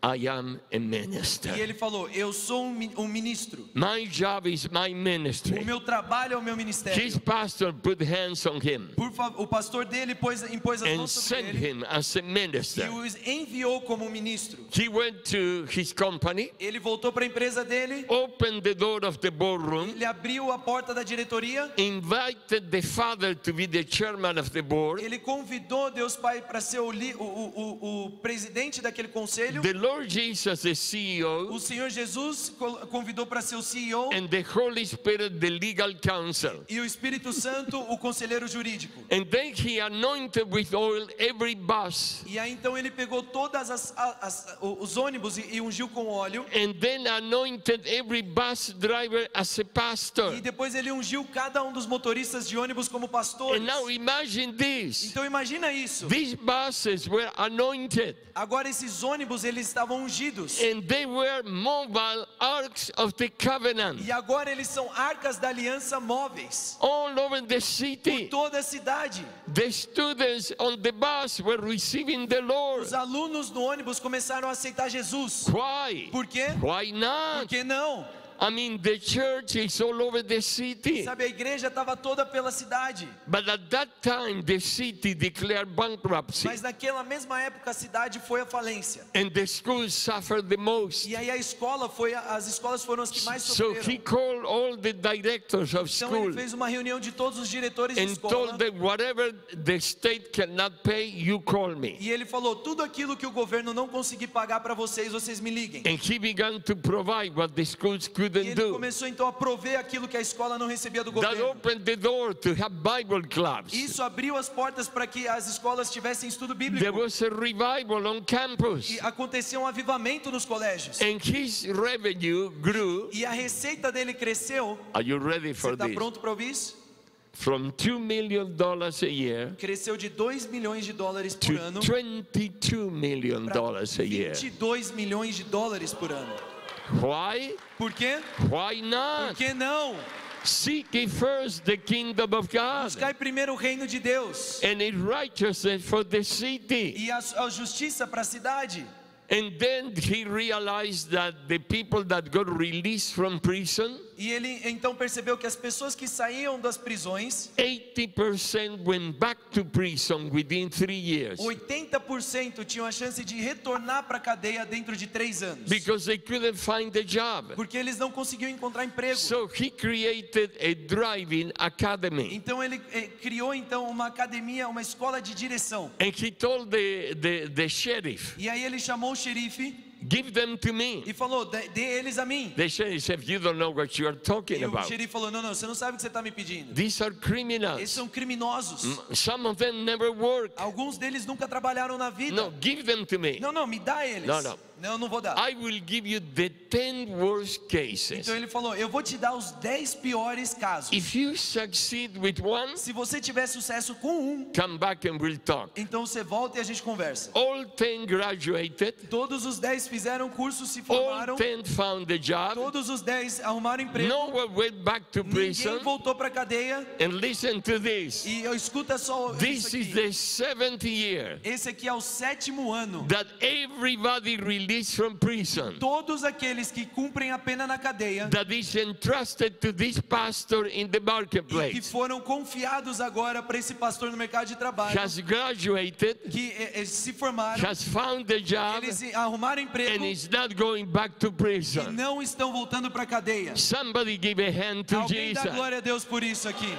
Speaker 1: I am a minister.
Speaker 2: E ele falou: Eu sou um mi- ministro.
Speaker 1: My job is my
Speaker 2: O
Speaker 1: ministry.
Speaker 2: meu trabalho é o meu
Speaker 1: His
Speaker 2: ministério.
Speaker 1: pastor put hands on him
Speaker 2: o pastor dele pôs, impôs as
Speaker 1: and
Speaker 2: mãos sobre
Speaker 1: sent
Speaker 2: ele
Speaker 1: him as a
Speaker 2: e
Speaker 1: minister.
Speaker 2: os enviou como ministro.
Speaker 1: He went to his company,
Speaker 2: Ele voltou para a empresa dele,
Speaker 1: opened the door of the boardroom,
Speaker 2: ele abriu a porta da diretoria,
Speaker 1: invited the father to be the chairman of the board.
Speaker 2: ele convidou Deus Pai para ser o, o, o, o, o presidente daquele conselho.
Speaker 1: The Lord Jesus, the CEO,
Speaker 2: O Senhor Jesus convidou para ser o CEO
Speaker 1: and the Holy Spirit, the legal counsel.
Speaker 2: e o Espírito Santo, o conselheiro jurídico.
Speaker 1: And then he anointed with oil every bus,
Speaker 2: E aí então ele pegou todas as, as- os ônibus e, e ungiu com óleo.
Speaker 1: and then anointed every bus driver as a pastor.
Speaker 2: E depois ele ungiu cada um dos motoristas de ônibus como pastores.
Speaker 1: And now imagine this.
Speaker 2: Então imagina isso.
Speaker 1: These buses were anointed
Speaker 2: Agora esses ônibus eles estavam ungidos.
Speaker 1: and they were mobile arks of the covenant
Speaker 2: E agora eles são arcas da aliança móveis.
Speaker 1: all over the city.
Speaker 2: Toda a cidade.
Speaker 1: The students on the bus were receiving the Lord.
Speaker 2: Os alunos no ônibus começaram a aceitar Jesus.
Speaker 1: Why?
Speaker 2: Por quê?
Speaker 1: Why
Speaker 2: Por
Speaker 1: not?
Speaker 2: que não?
Speaker 1: I mean, the church is all over the city.
Speaker 2: Sabe, a igreja estava toda pela cidade.
Speaker 1: But at that time, the city declared bankruptcy
Speaker 2: Mas naquela mesma época a cidade foi à falência.
Speaker 1: and the schools suffered the most.
Speaker 2: E aí a escola foi, as escolas foram as que mais
Speaker 1: So
Speaker 2: sofreram.
Speaker 1: he called all the directors of
Speaker 2: Então
Speaker 1: school
Speaker 2: ele fez uma reunião de todos os diretores de
Speaker 1: and
Speaker 2: escola.
Speaker 1: told them, whatever the state cannot pay, you call me.
Speaker 2: E ele falou: tudo aquilo que o governo não conseguir pagar para vocês, vocês me liguem.
Speaker 1: And he began to provide what the schools
Speaker 2: E
Speaker 1: couldn't
Speaker 2: ele
Speaker 1: do.
Speaker 2: começou então a prover aquilo que a escola não recebia do
Speaker 1: That
Speaker 2: governo.
Speaker 1: opened the door to have Bible clubs.
Speaker 2: Isso abriu as portas para que as escolas tivessem estudo
Speaker 1: There
Speaker 2: bíblico.
Speaker 1: was a revival on campus.
Speaker 2: E acontecia um avivamento nos colégios.
Speaker 1: And his revenue grew.
Speaker 2: E a receita dele cresceu.
Speaker 1: Are you ready
Speaker 2: Você
Speaker 1: for
Speaker 2: está
Speaker 1: this?
Speaker 2: pronto para ouvir isso?
Speaker 1: From $2 million a year
Speaker 2: Cresceu de 2 milhões de dólares por ano
Speaker 1: $22 million
Speaker 2: para
Speaker 1: a year.
Speaker 2: 22 milhões de dólares por ano.
Speaker 1: Why?
Speaker 2: Por quê?
Speaker 1: Why
Speaker 2: Por
Speaker 1: not?
Speaker 2: que não?
Speaker 1: Seek first the kingdom of God
Speaker 2: Buscai primeiro o reino de Deus
Speaker 1: and his righteousness for the city.
Speaker 2: e a, a justiça para a cidade.
Speaker 1: And then he realized that the people that got released from prison,
Speaker 2: E ele então percebeu que as pessoas que saíam das prisões,
Speaker 1: 80% went back to prison within three years
Speaker 2: 80% tinham a chance de retornar para a cadeia dentro de três anos.
Speaker 1: because they couldn't find a job.
Speaker 2: Porque eles não conseguiam encontrar emprego.
Speaker 1: So he created a driving academy.
Speaker 2: Então ele eh, criou então uma academia, uma escola de direção.
Speaker 1: And he told the, the, the sheriff,
Speaker 2: E aí ele chamou o xerife
Speaker 1: Give them to me.
Speaker 2: e falou: dê dê eles a mim.
Speaker 1: The sheriff said, You don't know what you are talking
Speaker 2: E o
Speaker 1: about.
Speaker 2: xerife falou: Não, não, você não sabe o que você está me pedindo.
Speaker 1: These are
Speaker 2: Esses
Speaker 1: criminals.
Speaker 2: são criminosos.
Speaker 1: Some of them never work.
Speaker 2: Alguns deles nunca trabalharam na vida.
Speaker 1: No, give them to me.
Speaker 2: Não, não, me dá eles.
Speaker 1: Não, não.
Speaker 2: Não, não vou dar.
Speaker 1: I will give you the 10 worst cases.
Speaker 2: Então ele falou: Eu vou te dar os 10 piores casos.
Speaker 1: If you succeed with one,
Speaker 2: Se você tiver sucesso com um,
Speaker 1: come back and we'll talk.
Speaker 2: então você volta e a gente conversa.
Speaker 1: All 10 graduated,
Speaker 2: Todos os 10 fizeram curso, se
Speaker 1: all
Speaker 2: formaram.
Speaker 1: 10 found a job.
Speaker 2: Todos os 10 arrumaram emprego.
Speaker 1: No one went back to
Speaker 2: Ninguém
Speaker 1: prison.
Speaker 2: voltou para cadeia.
Speaker 1: And listen to this.
Speaker 2: E eu escuta só
Speaker 1: This
Speaker 2: isso
Speaker 1: is
Speaker 2: aqui.
Speaker 1: the seventh year
Speaker 2: Esse aqui é o sétimo ano.
Speaker 1: that everybody released from prison
Speaker 2: Todos aqueles que cumprem a pena na cadeia
Speaker 1: that is entrusted to this pastor in the
Speaker 2: e que
Speaker 1: marketplace
Speaker 2: foram confiados agora para esse pastor no mercado de trabalho,
Speaker 1: has graduated,
Speaker 2: que eh, eh, se formaram,
Speaker 1: has found a job,
Speaker 2: eles arrumaram
Speaker 1: and
Speaker 2: emprego
Speaker 1: is not going back to
Speaker 2: e
Speaker 1: prison.
Speaker 2: não estão voltando para a cadeia.
Speaker 1: Somebody give a hand to
Speaker 2: Alguém dá
Speaker 1: Jesus.
Speaker 2: glória a Deus por isso aqui.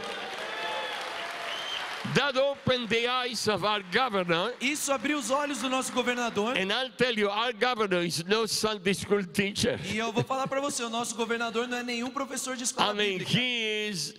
Speaker 1: That opened the eyes of our governor.
Speaker 2: Isso abriu os olhos do nosso governador.
Speaker 1: And I'll tell you, our governor is no Sunday school teacher.
Speaker 2: E eu vou falar para você, o nosso governador não é nenhum professor de
Speaker 1: I
Speaker 2: escola
Speaker 1: mean,
Speaker 2: bíblica.
Speaker 1: he is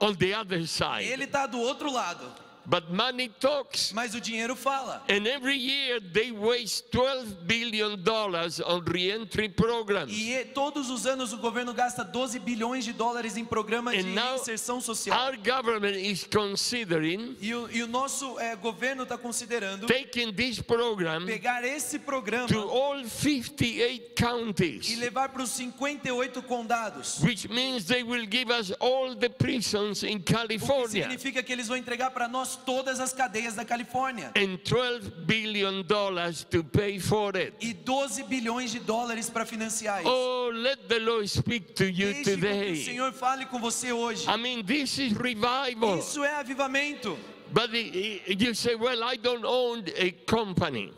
Speaker 1: on the other side.
Speaker 2: Ele está do outro lado,
Speaker 1: But money talks.
Speaker 2: mas o dinheiro fala.
Speaker 1: And every year they waste 12 billion dollars on reentry programs.
Speaker 2: E e- todos os anos o governo gasta 12 bilhões de dólares em programas de inserção social.
Speaker 1: our government is considering
Speaker 2: E o, e o nosso eh, governo está considerando
Speaker 1: taking this program
Speaker 2: pegar esse programa
Speaker 1: to all 58
Speaker 2: e
Speaker 1: counties,
Speaker 2: levar para os 58 condados.
Speaker 1: which means they will give us all the prisons in
Speaker 2: O que
Speaker 1: California
Speaker 2: significa que eles vão entregar para nós todas as cadeias da Califórnia.
Speaker 1: and 12 billion dollars to pay for it.
Speaker 2: E 12 bilhões de dólares para financiar isso.
Speaker 1: Oh, let the Lord speak to you
Speaker 2: Deixe com que o
Speaker 1: today.
Speaker 2: Senhor fale com você hoje.
Speaker 1: I mean, this is revival.
Speaker 2: Isso é avivamento.
Speaker 1: But you say, well, I don't own a company.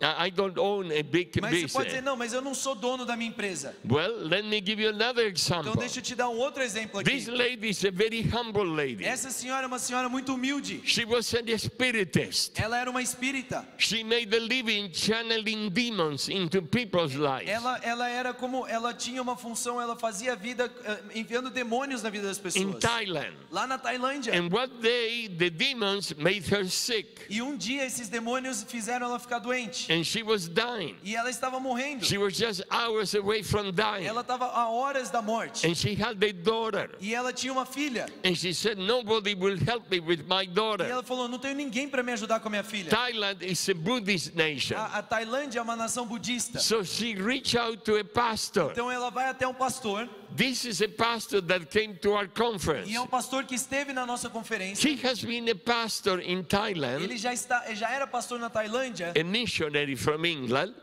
Speaker 1: I don't own a big
Speaker 2: Mas você pode dizer, não, mas eu não sou dono da minha empresa.
Speaker 1: Well, let me give you another
Speaker 2: Então
Speaker 1: example.
Speaker 2: deixa eu te dar um outro exemplo
Speaker 1: This
Speaker 2: aqui.
Speaker 1: lady is a very humble lady.
Speaker 2: Essa senhora é uma senhora muito humilde.
Speaker 1: She was an spiritist.
Speaker 2: Ela era uma espírita.
Speaker 1: She made a living channeling demons into people's lives.
Speaker 2: Ela, ela era como, ela tinha uma função, ela fazia a vida eh, enviando demônios na vida das
Speaker 1: in
Speaker 2: pessoas.
Speaker 1: Thailand.
Speaker 2: Lá na Tailândia.
Speaker 1: And one day the demons made her sick
Speaker 2: E um dia esses demônios fizeram ela ficar doente.
Speaker 1: And she was dying.
Speaker 2: E ela estava morrendo.
Speaker 1: She was just hours away from dying.
Speaker 2: Ela estava a horas da morte.
Speaker 1: And she had a daughter.
Speaker 2: E ela tinha uma filha.
Speaker 1: And she said, Nobody will help me with my
Speaker 2: E
Speaker 1: daughter.
Speaker 2: ela falou: Não tenho ninguém para me ajudar com a minha filha.
Speaker 1: Thailand is a Buddhist nation.
Speaker 2: A, a Tailândia é uma nação budista.
Speaker 1: So she reached out to a pastor.
Speaker 2: Então ela vai até um pastor.
Speaker 1: This is a pastor that came to our conference.
Speaker 2: E é um pastor que esteve na nossa conferência.
Speaker 1: He has been a pastor in
Speaker 2: Ele
Speaker 1: Thailand,
Speaker 2: já, está, já era pastor na Tailândia.
Speaker 1: a missionary from England.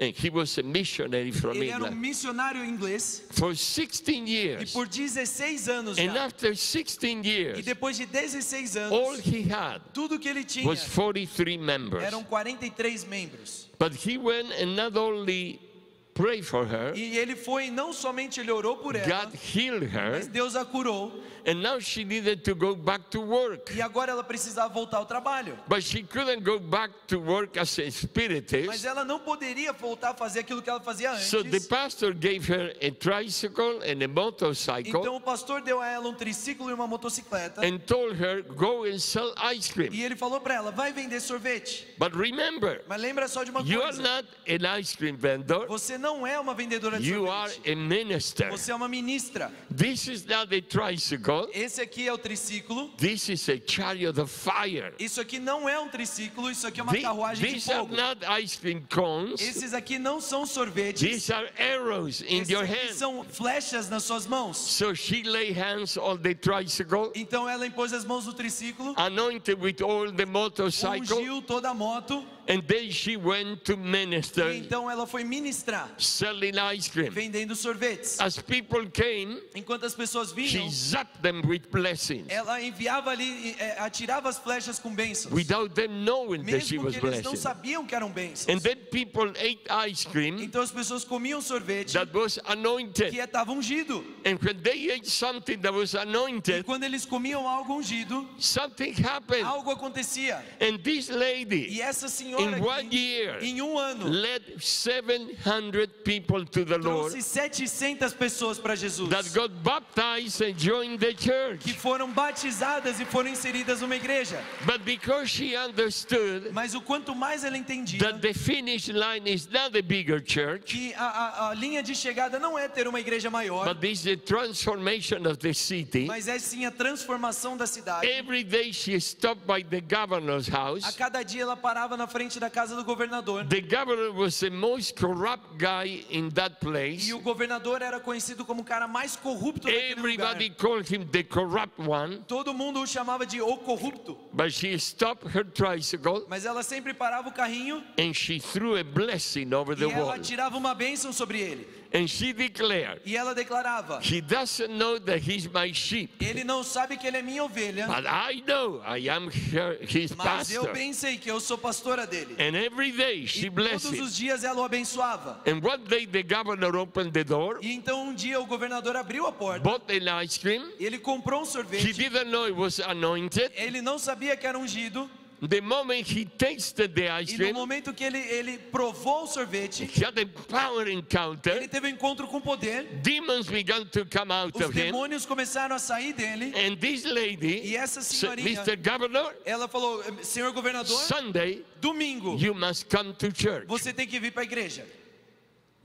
Speaker 1: And he was a missionary from
Speaker 2: Ele era um
Speaker 1: England
Speaker 2: missionário inglês.
Speaker 1: for 16
Speaker 2: E
Speaker 1: years.
Speaker 2: por 16 anos
Speaker 1: And
Speaker 2: já.
Speaker 1: after 16
Speaker 2: E
Speaker 1: years,
Speaker 2: depois de 16
Speaker 1: all
Speaker 2: anos,
Speaker 1: he had
Speaker 2: tudo que ele tinha
Speaker 1: was 43 members.
Speaker 2: eram 43 membros.
Speaker 1: But he went and not only prayed for her,
Speaker 2: E ele foi, não somente ele orou por ela,
Speaker 1: God healed her,
Speaker 2: mas Deus a curou.
Speaker 1: and now she needed to go back to work.
Speaker 2: E agora ela precisava voltar ao trabalho.
Speaker 1: But she couldn't go back to work as a
Speaker 2: Mas
Speaker 1: spiritist.
Speaker 2: ela não poderia voltar a fazer aquilo que ela fazia
Speaker 1: So the
Speaker 2: antes.
Speaker 1: pastor gave her a tricycle and a
Speaker 2: Então
Speaker 1: motorcycle
Speaker 2: o pastor deu a ela um triciclo e uma motocicleta.
Speaker 1: and told her, Go and sell ice cream.
Speaker 2: E ele falou para ela: vai vender sorvete.
Speaker 1: But remember,
Speaker 2: Mas lembra só de uma
Speaker 1: you are
Speaker 2: coisa:
Speaker 1: not an ice cream vendor,
Speaker 2: você não é uma vendedora de
Speaker 1: you are a minister.
Speaker 2: Você é uma ministra.
Speaker 1: This is not a tricycle,
Speaker 2: Esse aqui é o triciclo.
Speaker 1: this is a chariot of fire.
Speaker 2: Isso aqui não é um triciclo, isso aqui é uma carruagem de
Speaker 1: These are
Speaker 2: fogo.
Speaker 1: not ice cream cones,
Speaker 2: Esses aqui não são sorvetes.
Speaker 1: these are arrows in
Speaker 2: Esses
Speaker 1: your hand.
Speaker 2: são flechas nas suas mãos.
Speaker 1: So she lay hands on the tricycle,
Speaker 2: Então ela impôs as mãos no triciclo,
Speaker 1: anointed with all the motorcycle,
Speaker 2: ungiu toda a moto
Speaker 1: and then she went to
Speaker 2: e
Speaker 1: minister
Speaker 2: então ela foi ministrar,
Speaker 1: selling ice cream.
Speaker 2: vendendo sorvetes.
Speaker 1: As people came,
Speaker 2: Enquanto as pessoas
Speaker 1: she
Speaker 2: vinham,
Speaker 1: zapped them with blessings
Speaker 2: ela enviava ali, eh, atirava as flechas com bênçãos.
Speaker 1: without them knowing that she
Speaker 2: Mesmo
Speaker 1: was
Speaker 2: que eles não
Speaker 1: blessing.
Speaker 2: sabiam que eram bênçãos.
Speaker 1: And then people ate ice cream
Speaker 2: Então as pessoas comiam sorvete
Speaker 1: that was anointed.
Speaker 2: que estava ungido.
Speaker 1: And when they ate something that was
Speaker 2: E
Speaker 1: anointed,
Speaker 2: quando eles comiam algo ungido,
Speaker 1: something happened.
Speaker 2: algo acontecia.
Speaker 1: And this lady,
Speaker 2: E essa senhora
Speaker 1: in one year,
Speaker 2: em um ano,
Speaker 1: led 700 people to the Lord
Speaker 2: trouxe 700 pessoas para Jesus.
Speaker 1: that got baptized and joined the
Speaker 2: que
Speaker 1: church.
Speaker 2: foram batizadas e foram inseridas numa igreja.
Speaker 1: But because she understood
Speaker 2: Mas o quanto mais ela entendia
Speaker 1: that the finish line is not a bigger church,
Speaker 2: que a, a- a linha de chegada não é ter uma igreja maior,
Speaker 1: but this is the transformation of the city.
Speaker 2: mas é sim a transformação da cidade.
Speaker 1: Every day she stopped by the governor's
Speaker 2: A
Speaker 1: house.
Speaker 2: cada dia ela parava na frente da casa do governador.
Speaker 1: The governor was the most corrupt guy in that place.
Speaker 2: E o governador era conhecido como o cara mais corrupto.
Speaker 1: Everybody called him the corrupt one,
Speaker 2: Todo mundo o chamava de o corrupto.
Speaker 1: but she stopped her tricycle
Speaker 2: Mas ela sempre parava o carrinho
Speaker 1: and she threw a blessing over
Speaker 2: e
Speaker 1: the
Speaker 2: ela
Speaker 1: wall.
Speaker 2: tirava uma bênção sobre ele.
Speaker 1: And she declared,
Speaker 2: E ela declarava:
Speaker 1: He doesn't know that he's my sheep,
Speaker 2: Ele não sabe que ele é minha ovelha,
Speaker 1: but I know I am her, his
Speaker 2: mas eu
Speaker 1: pastor.
Speaker 2: bem sei que eu sou pastora dele.
Speaker 1: And every day
Speaker 2: E
Speaker 1: she blessed
Speaker 2: todos os dias ela o abençoava.
Speaker 1: And one day the governor opened the door,
Speaker 2: E então um dia o governador abriu a porta,
Speaker 1: bought an ice cream.
Speaker 2: ele comprou um
Speaker 1: He
Speaker 2: sorvete,
Speaker 1: didn't know it was anointed.
Speaker 2: ele não sabia que era ungido,
Speaker 1: The moment he tasted the ice
Speaker 2: e no
Speaker 1: cream,
Speaker 2: momento que ele, ele provou o sorvete,
Speaker 1: he had a power encounter.
Speaker 2: ele teve um encontro com poder,
Speaker 1: Demons began to come out
Speaker 2: os
Speaker 1: of him.
Speaker 2: demônios começaram a sair dele,
Speaker 1: And this lady
Speaker 2: e essa senhorinha,
Speaker 1: Mr. Governor,
Speaker 2: ela falou: Senhor governador,
Speaker 1: Sunday
Speaker 2: domingo,
Speaker 1: you must come to church.
Speaker 2: você tem que vir para a igreja.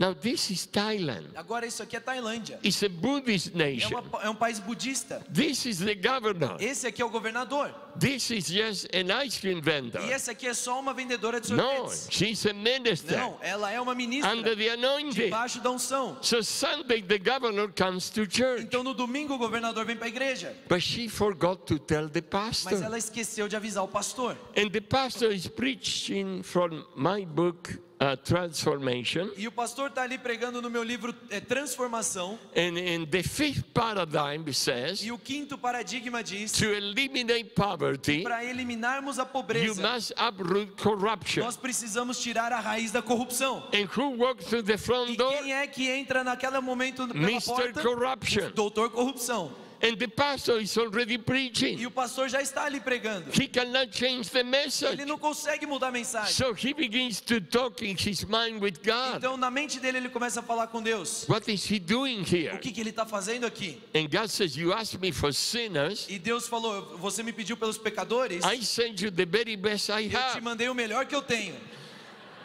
Speaker 1: Now, this is Thailand.
Speaker 2: Agora isso aqui é Tailândia,
Speaker 1: It's a Buddhist
Speaker 2: é,
Speaker 1: nation.
Speaker 2: uma- é um país budista.
Speaker 1: This is the governor.
Speaker 2: Esse aqui é o governador,
Speaker 1: This is just an ice cream vendor.
Speaker 2: e essa aqui é só uma vendedora de
Speaker 1: No,
Speaker 2: sorvetes.
Speaker 1: she's a minister
Speaker 2: Não, ela é uma ministra
Speaker 1: under the anointing.
Speaker 2: debaixo da unção.
Speaker 1: So Sunday the governor comes to church,
Speaker 2: Então no domingo o governador vem para a igreja,
Speaker 1: but she forgot to tell the
Speaker 2: mas
Speaker 1: pastor.
Speaker 2: ela esqueceu de avisar o pastor.
Speaker 1: And the pastor is preaching from my book, uh, Transformation.
Speaker 2: E o pastor está ali pregando no meu livro é, Transformação.
Speaker 1: And in the fifth paradigm says
Speaker 2: E o quinto paradigma diz
Speaker 1: to eliminate poverty.
Speaker 2: Para eliminarmos a
Speaker 1: you
Speaker 2: pobreza,
Speaker 1: must uproot corruption.
Speaker 2: nós precisamos tirar a raiz da corrupção.
Speaker 1: And who walks through the front
Speaker 2: E
Speaker 1: door?
Speaker 2: quem é que entra naquele momento pela
Speaker 1: Mr.
Speaker 2: porta?
Speaker 1: Corruption.
Speaker 2: Doutor Corrupção.
Speaker 1: And the pastor is already
Speaker 2: E
Speaker 1: preaching.
Speaker 2: o pastor já está ali pregando.
Speaker 1: He cannot change the message.
Speaker 2: Ele não consegue mudar a mensagem.
Speaker 1: So he begins to talk in his mind with God.
Speaker 2: Então, na mente dele, ele começa a falar com Deus.
Speaker 1: What is he doing here?
Speaker 2: O que, que ele está fazendo aqui?
Speaker 1: And God says, You asked me for sinners.
Speaker 2: E Deus falou: Você me pediu pelos pecadores?
Speaker 1: I sent you the very best I
Speaker 2: Eu te
Speaker 1: have.
Speaker 2: mandei o melhor que eu tenho.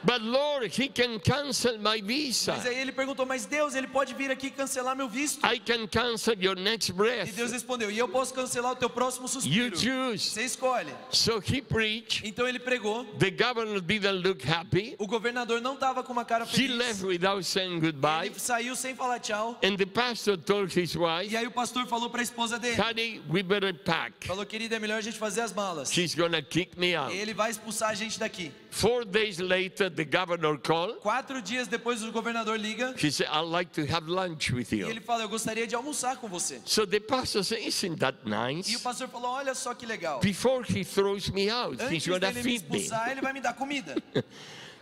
Speaker 1: But Lord, he can cancel my
Speaker 2: Mas
Speaker 1: visa.
Speaker 2: aí ele perguntou: Mas Deus, ele pode vir aqui cancelar meu visto?
Speaker 1: I can cancel your next
Speaker 2: E
Speaker 1: breath.
Speaker 2: Deus respondeu: E eu posso cancelar o teu próximo
Speaker 1: You
Speaker 2: suspiro?
Speaker 1: choose.
Speaker 2: Você escolhe.
Speaker 1: So he preached.
Speaker 2: Então ele pregou.
Speaker 1: The governor didn't look happy.
Speaker 2: O governador não estava com uma cara
Speaker 1: He left
Speaker 2: feliz.
Speaker 1: without saying goodbye.
Speaker 2: Ele saiu sem falar tchau.
Speaker 1: And the pastor told his wife,
Speaker 2: E aí o pastor falou para a esposa dele:
Speaker 1: Honey, we better pack.
Speaker 2: Falou, querida, é melhor a gente fazer as malas.
Speaker 1: She's gonna kick me out.
Speaker 2: Ele vai expulsar a gente daqui.
Speaker 1: Four days later, the governor called.
Speaker 2: Quatro dias depois, o governador liga
Speaker 1: He said, I'd like to have lunch with
Speaker 2: e
Speaker 1: you.
Speaker 2: ele fala: Eu gostaria de almoçar com você.
Speaker 1: So the pastor said, Isn't that
Speaker 2: E o
Speaker 1: nice?
Speaker 2: pastor falou: Olha só que legal.
Speaker 1: Before he throws me out, he's
Speaker 2: Antes
Speaker 1: gonna
Speaker 2: dele me
Speaker 1: feed me.
Speaker 2: expulsar, ele vai me dar comida.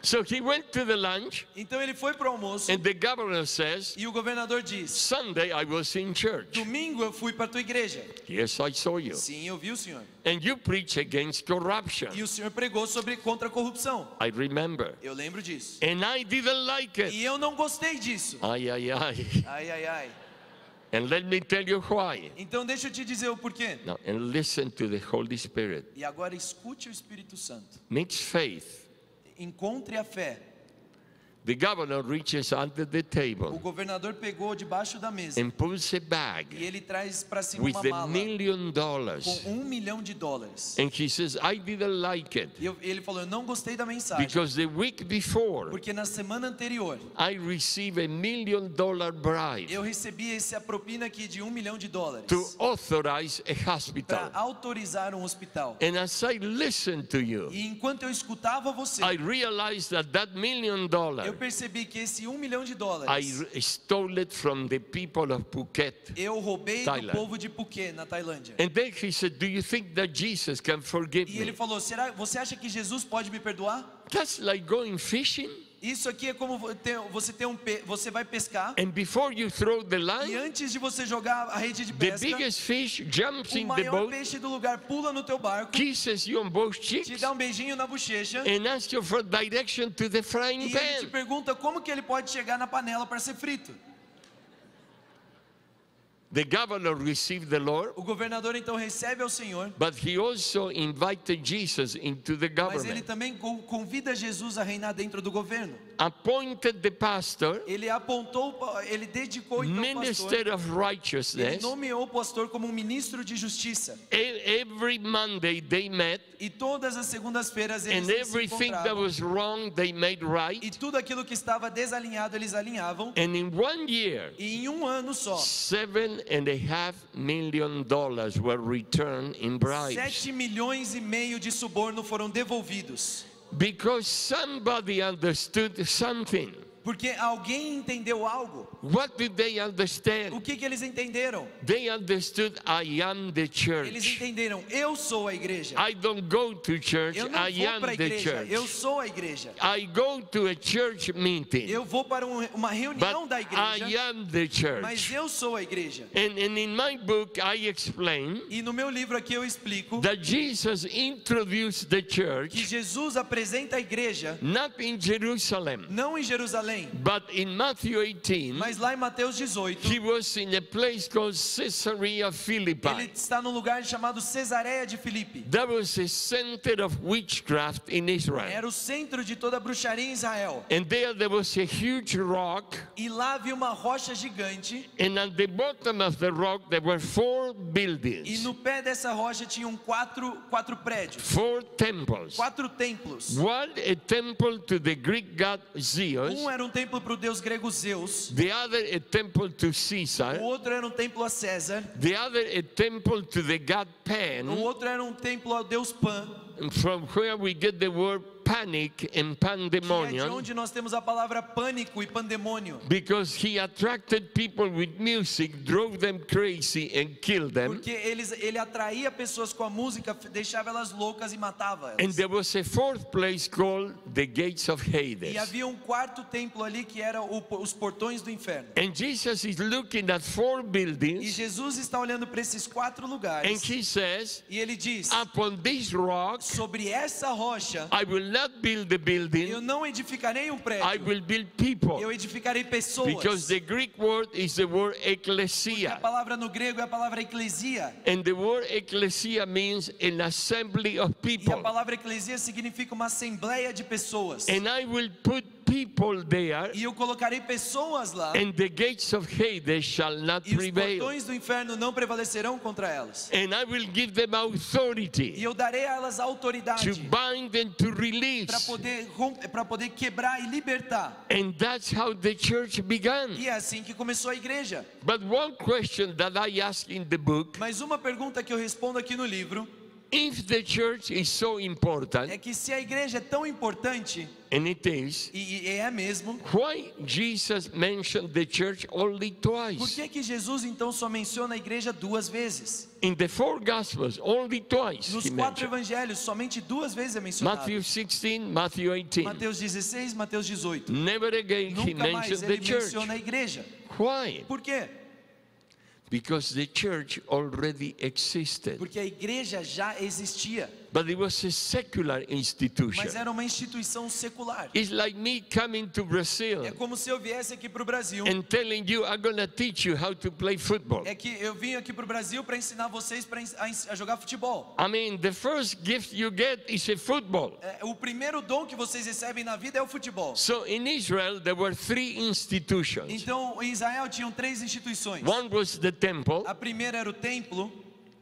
Speaker 1: So he went to the lunch,
Speaker 2: Então ele foi pro almoço
Speaker 1: and the governor says,
Speaker 2: e o governador diz:
Speaker 1: Sunday I was in church.
Speaker 2: Domingo eu fui para tua igreja.
Speaker 1: Yes, I saw you.
Speaker 2: Sim, eu vi o senhor.
Speaker 1: And you preach against corruption.
Speaker 2: E o senhor pregou sobre contra a corrupção.
Speaker 1: I remember.
Speaker 2: Eu lembro disso.
Speaker 1: And I didn't like it.
Speaker 2: E eu não gostei disso.
Speaker 1: Ay, ay, ay.
Speaker 2: Ai, ai, ai.
Speaker 1: And let me tell you why.
Speaker 2: Então deixa eu te dizer o porquê.
Speaker 1: Now, and listen to the Holy Spirit.
Speaker 2: E agora escute o Espírito Santo.
Speaker 1: Mix faith.
Speaker 2: Encontre a fé.
Speaker 1: The governor reaches under the
Speaker 2: O
Speaker 1: table
Speaker 2: governador pegou debaixo da mesa
Speaker 1: and pulls a
Speaker 2: e
Speaker 1: bag
Speaker 2: ele traz para cima
Speaker 1: with
Speaker 2: uma
Speaker 1: a
Speaker 2: mala
Speaker 1: million dollars.
Speaker 2: com um milhão de dólares.
Speaker 1: And he says, I didn't like it
Speaker 2: E ele falou: Eu não gostei da mensagem.
Speaker 1: because the week before
Speaker 2: Porque na semana anterior
Speaker 1: I received a million dollar bribe
Speaker 2: eu recebi essa propina aqui de um milhão de dólares
Speaker 1: to authorize a
Speaker 2: para
Speaker 1: hospital.
Speaker 2: autorizar um hospital.
Speaker 1: And as I listened to you,
Speaker 2: E enquanto eu escutava você,
Speaker 1: I realized that that million dollars
Speaker 2: eu percebi que esse um milhão de
Speaker 1: I
Speaker 2: dólares
Speaker 1: stole it from the people of Phuket.
Speaker 2: eu roubei do
Speaker 1: Thailand.
Speaker 2: povo de Phuket, na Tailândia.
Speaker 1: And then he said, Do you think that Jesus can forgive
Speaker 2: E ele
Speaker 1: me?
Speaker 2: falou: Será você acha que Jesus pode me perdoar?
Speaker 1: That's like going fishing.
Speaker 2: Isso aqui é como você ter um você vai pescar
Speaker 1: And before you throw the
Speaker 2: e
Speaker 1: line,
Speaker 2: antes de você jogar a rede de
Speaker 1: the
Speaker 2: pesca,
Speaker 1: biggest fish jumps
Speaker 2: o
Speaker 1: in the
Speaker 2: maior
Speaker 1: boat,
Speaker 2: peixe do lugar pula no teu barco,
Speaker 1: kisses you on both
Speaker 2: te
Speaker 1: cheeks,
Speaker 2: dá um beijinho na bochecha
Speaker 1: and asks you for direction to the
Speaker 2: e
Speaker 1: frying
Speaker 2: ele te
Speaker 1: pan.
Speaker 2: pergunta como que ele pode chegar na panela para ser frito.
Speaker 1: The governor received the Lord,
Speaker 2: O governador então recebe ao Senhor,
Speaker 1: but he also invited Jesus into the
Speaker 2: mas ele
Speaker 1: government,
Speaker 2: também co- convida Jesus a reinar dentro do governo.
Speaker 1: Appointed the pastor,
Speaker 2: Ele apontou, ele dedicou então o pastor,
Speaker 1: minister of
Speaker 2: ele
Speaker 1: righteousness.
Speaker 2: nomeou o pastor como um ministro de justiça.
Speaker 1: E- Every Monday they met,
Speaker 2: E todas as segundas-feiras eles
Speaker 1: and
Speaker 2: se
Speaker 1: everything that was wrong they made
Speaker 2: E
Speaker 1: right.
Speaker 2: tudo aquilo que estava desalinhado eles alinhavam.
Speaker 1: And in one year,
Speaker 2: E em um ano só,
Speaker 1: seven and a half million dollars were returned in bribes
Speaker 2: 7 milhões e meio de suborno foram devolvidos.
Speaker 1: Because somebody understood something.
Speaker 2: Porque alguém entendeu algo.
Speaker 1: What did they
Speaker 2: O
Speaker 1: understand?
Speaker 2: que, que eles entenderam?
Speaker 1: They understood I am the
Speaker 2: Eles
Speaker 1: church.
Speaker 2: entenderam, eu sou a igreja.
Speaker 1: I don't go to church,
Speaker 2: Eu não
Speaker 1: I
Speaker 2: vou
Speaker 1: am
Speaker 2: para a
Speaker 1: the
Speaker 2: igreja, eu
Speaker 1: church.
Speaker 2: sou a igreja.
Speaker 1: I go to a church meeting,
Speaker 2: Eu vou para um- uma reunião
Speaker 1: but
Speaker 2: da
Speaker 1: I
Speaker 2: igreja,
Speaker 1: am the
Speaker 2: mas
Speaker 1: church.
Speaker 2: eu sou a igreja.
Speaker 1: And, and in my book, I explain
Speaker 2: E no meu livro aqui eu explico
Speaker 1: that Jesus introduced the
Speaker 2: que
Speaker 1: church
Speaker 2: Jesus apresenta a igreja
Speaker 1: not in Jerusalem,
Speaker 2: não em Jerusalém,
Speaker 1: but in Matthew 18.
Speaker 2: mas lá em Mateus 18.
Speaker 1: He was in a place called Caesarea
Speaker 2: Ele
Speaker 1: Philippi.
Speaker 2: está num lugar chamado Cesareia de Filipe.
Speaker 1: That was a center of witchcraft in Israel.
Speaker 2: Era o centro de toda a bruxaria em Israel.
Speaker 1: And there there was a huge rock,
Speaker 2: E lá havia uma rocha gigante.
Speaker 1: and at the bottom of the rock there were four
Speaker 2: E
Speaker 1: buildings,
Speaker 2: no pé dessa rocha tinham quatro, quatro prédios,
Speaker 1: four temples.
Speaker 2: quatro templos.
Speaker 1: One a temple to the Greek god Zeus,
Speaker 2: Um era um templo para o deus grego Zeus,
Speaker 1: the other a temple to
Speaker 2: o
Speaker 1: Caesar,
Speaker 2: outro era um templo a César,
Speaker 1: the other a temple to the god
Speaker 2: o
Speaker 1: Pan,
Speaker 2: outro era um templo ao deus Pan,
Speaker 1: from where we get the word panic and
Speaker 2: que é de
Speaker 1: pandemonium
Speaker 2: onde nós temos a palavra pânico e pandemônio.
Speaker 1: because he attracted people with music, drove them crazy, and killed them.
Speaker 2: Porque eles, ele atraía pessoas com a música, deixava elas loucas e matava
Speaker 1: And
Speaker 2: elas.
Speaker 1: there was a fourth place called the gates of
Speaker 2: E
Speaker 1: Hades.
Speaker 2: havia um quarto templo ali que era o- os portões do inferno.
Speaker 1: And Jesus is looking at four
Speaker 2: E
Speaker 1: buildings
Speaker 2: Jesus está olhando para esses quatro
Speaker 1: and
Speaker 2: lugares
Speaker 1: he says,
Speaker 2: e ele diz:
Speaker 1: Upon this rock
Speaker 2: Sobre essa rocha
Speaker 1: I will not build the
Speaker 2: eu
Speaker 1: building,
Speaker 2: não edificarei um
Speaker 1: I
Speaker 2: prédio,
Speaker 1: will build people.
Speaker 2: eu edificarei pessoas.
Speaker 1: Because the Greek word is the word
Speaker 2: A
Speaker 1: ecclesia.
Speaker 2: palavra no grego é a palavra eclesia.
Speaker 1: And the word ecclesia means an assembly of
Speaker 2: E a
Speaker 1: people.
Speaker 2: palavra eclesia significa uma assembleia de pessoas.
Speaker 1: And I will put people there,
Speaker 2: E eu colocarei pessoas lá,
Speaker 1: and the gates of Hades shall not
Speaker 2: e os
Speaker 1: prevail.
Speaker 2: portões do inferno não prevalecerão contra elas.
Speaker 1: And I will give them
Speaker 2: E
Speaker 1: authority
Speaker 2: eu darei a elas a
Speaker 1: to
Speaker 2: autoridade
Speaker 1: bind and to
Speaker 2: para
Speaker 1: release.
Speaker 2: poder, para poder quebrar e libertar.
Speaker 1: And that's how the church began.
Speaker 2: E é assim que começou a igreja.
Speaker 1: But one question that I ask in the book
Speaker 2: Mas uma pergunta que eu respondo aqui no livro
Speaker 1: if the church is so important,
Speaker 2: é que se a igreja é tão importante,
Speaker 1: and it is,
Speaker 2: e, e é mesmo,
Speaker 1: why Jesus mentioned the church only
Speaker 2: por
Speaker 1: twice?
Speaker 2: que, que Jesus então só menciona a igreja duas vezes?
Speaker 1: In the four Gospels, only twice
Speaker 2: Nos
Speaker 1: he
Speaker 2: quatro evangelhos, somente duas vezes é mencionado.
Speaker 1: Matthew 16, Matthew 18.
Speaker 2: Mateus 16, Mateus 18.
Speaker 1: Never again he
Speaker 2: Nunca mais
Speaker 1: mentioned
Speaker 2: ele
Speaker 1: the church.
Speaker 2: menciona a igreja.
Speaker 1: Why?
Speaker 2: Por quê?
Speaker 1: Because the church already existed.
Speaker 2: Porque a igreja já existia,
Speaker 1: But it was a secular institution.
Speaker 2: mas era uma instituição secular.
Speaker 1: It's like me coming to Brazil
Speaker 2: É como se eu viesse aqui para o Brasil.
Speaker 1: and telling you, I'm going to teach you how to play football.
Speaker 2: É que eu vim aqui para o Brasil para ensinar vocês pra ens- a, ens- a jogar futebol.
Speaker 1: I mean, the first gift you get is a football.
Speaker 2: É, o primeiro dom que vocês recebem na vida é o futebol.
Speaker 1: So in Israel, there were three institutions.
Speaker 2: Então, em Israel tinham três instituições.
Speaker 1: One was the temple
Speaker 2: A primeira era o templo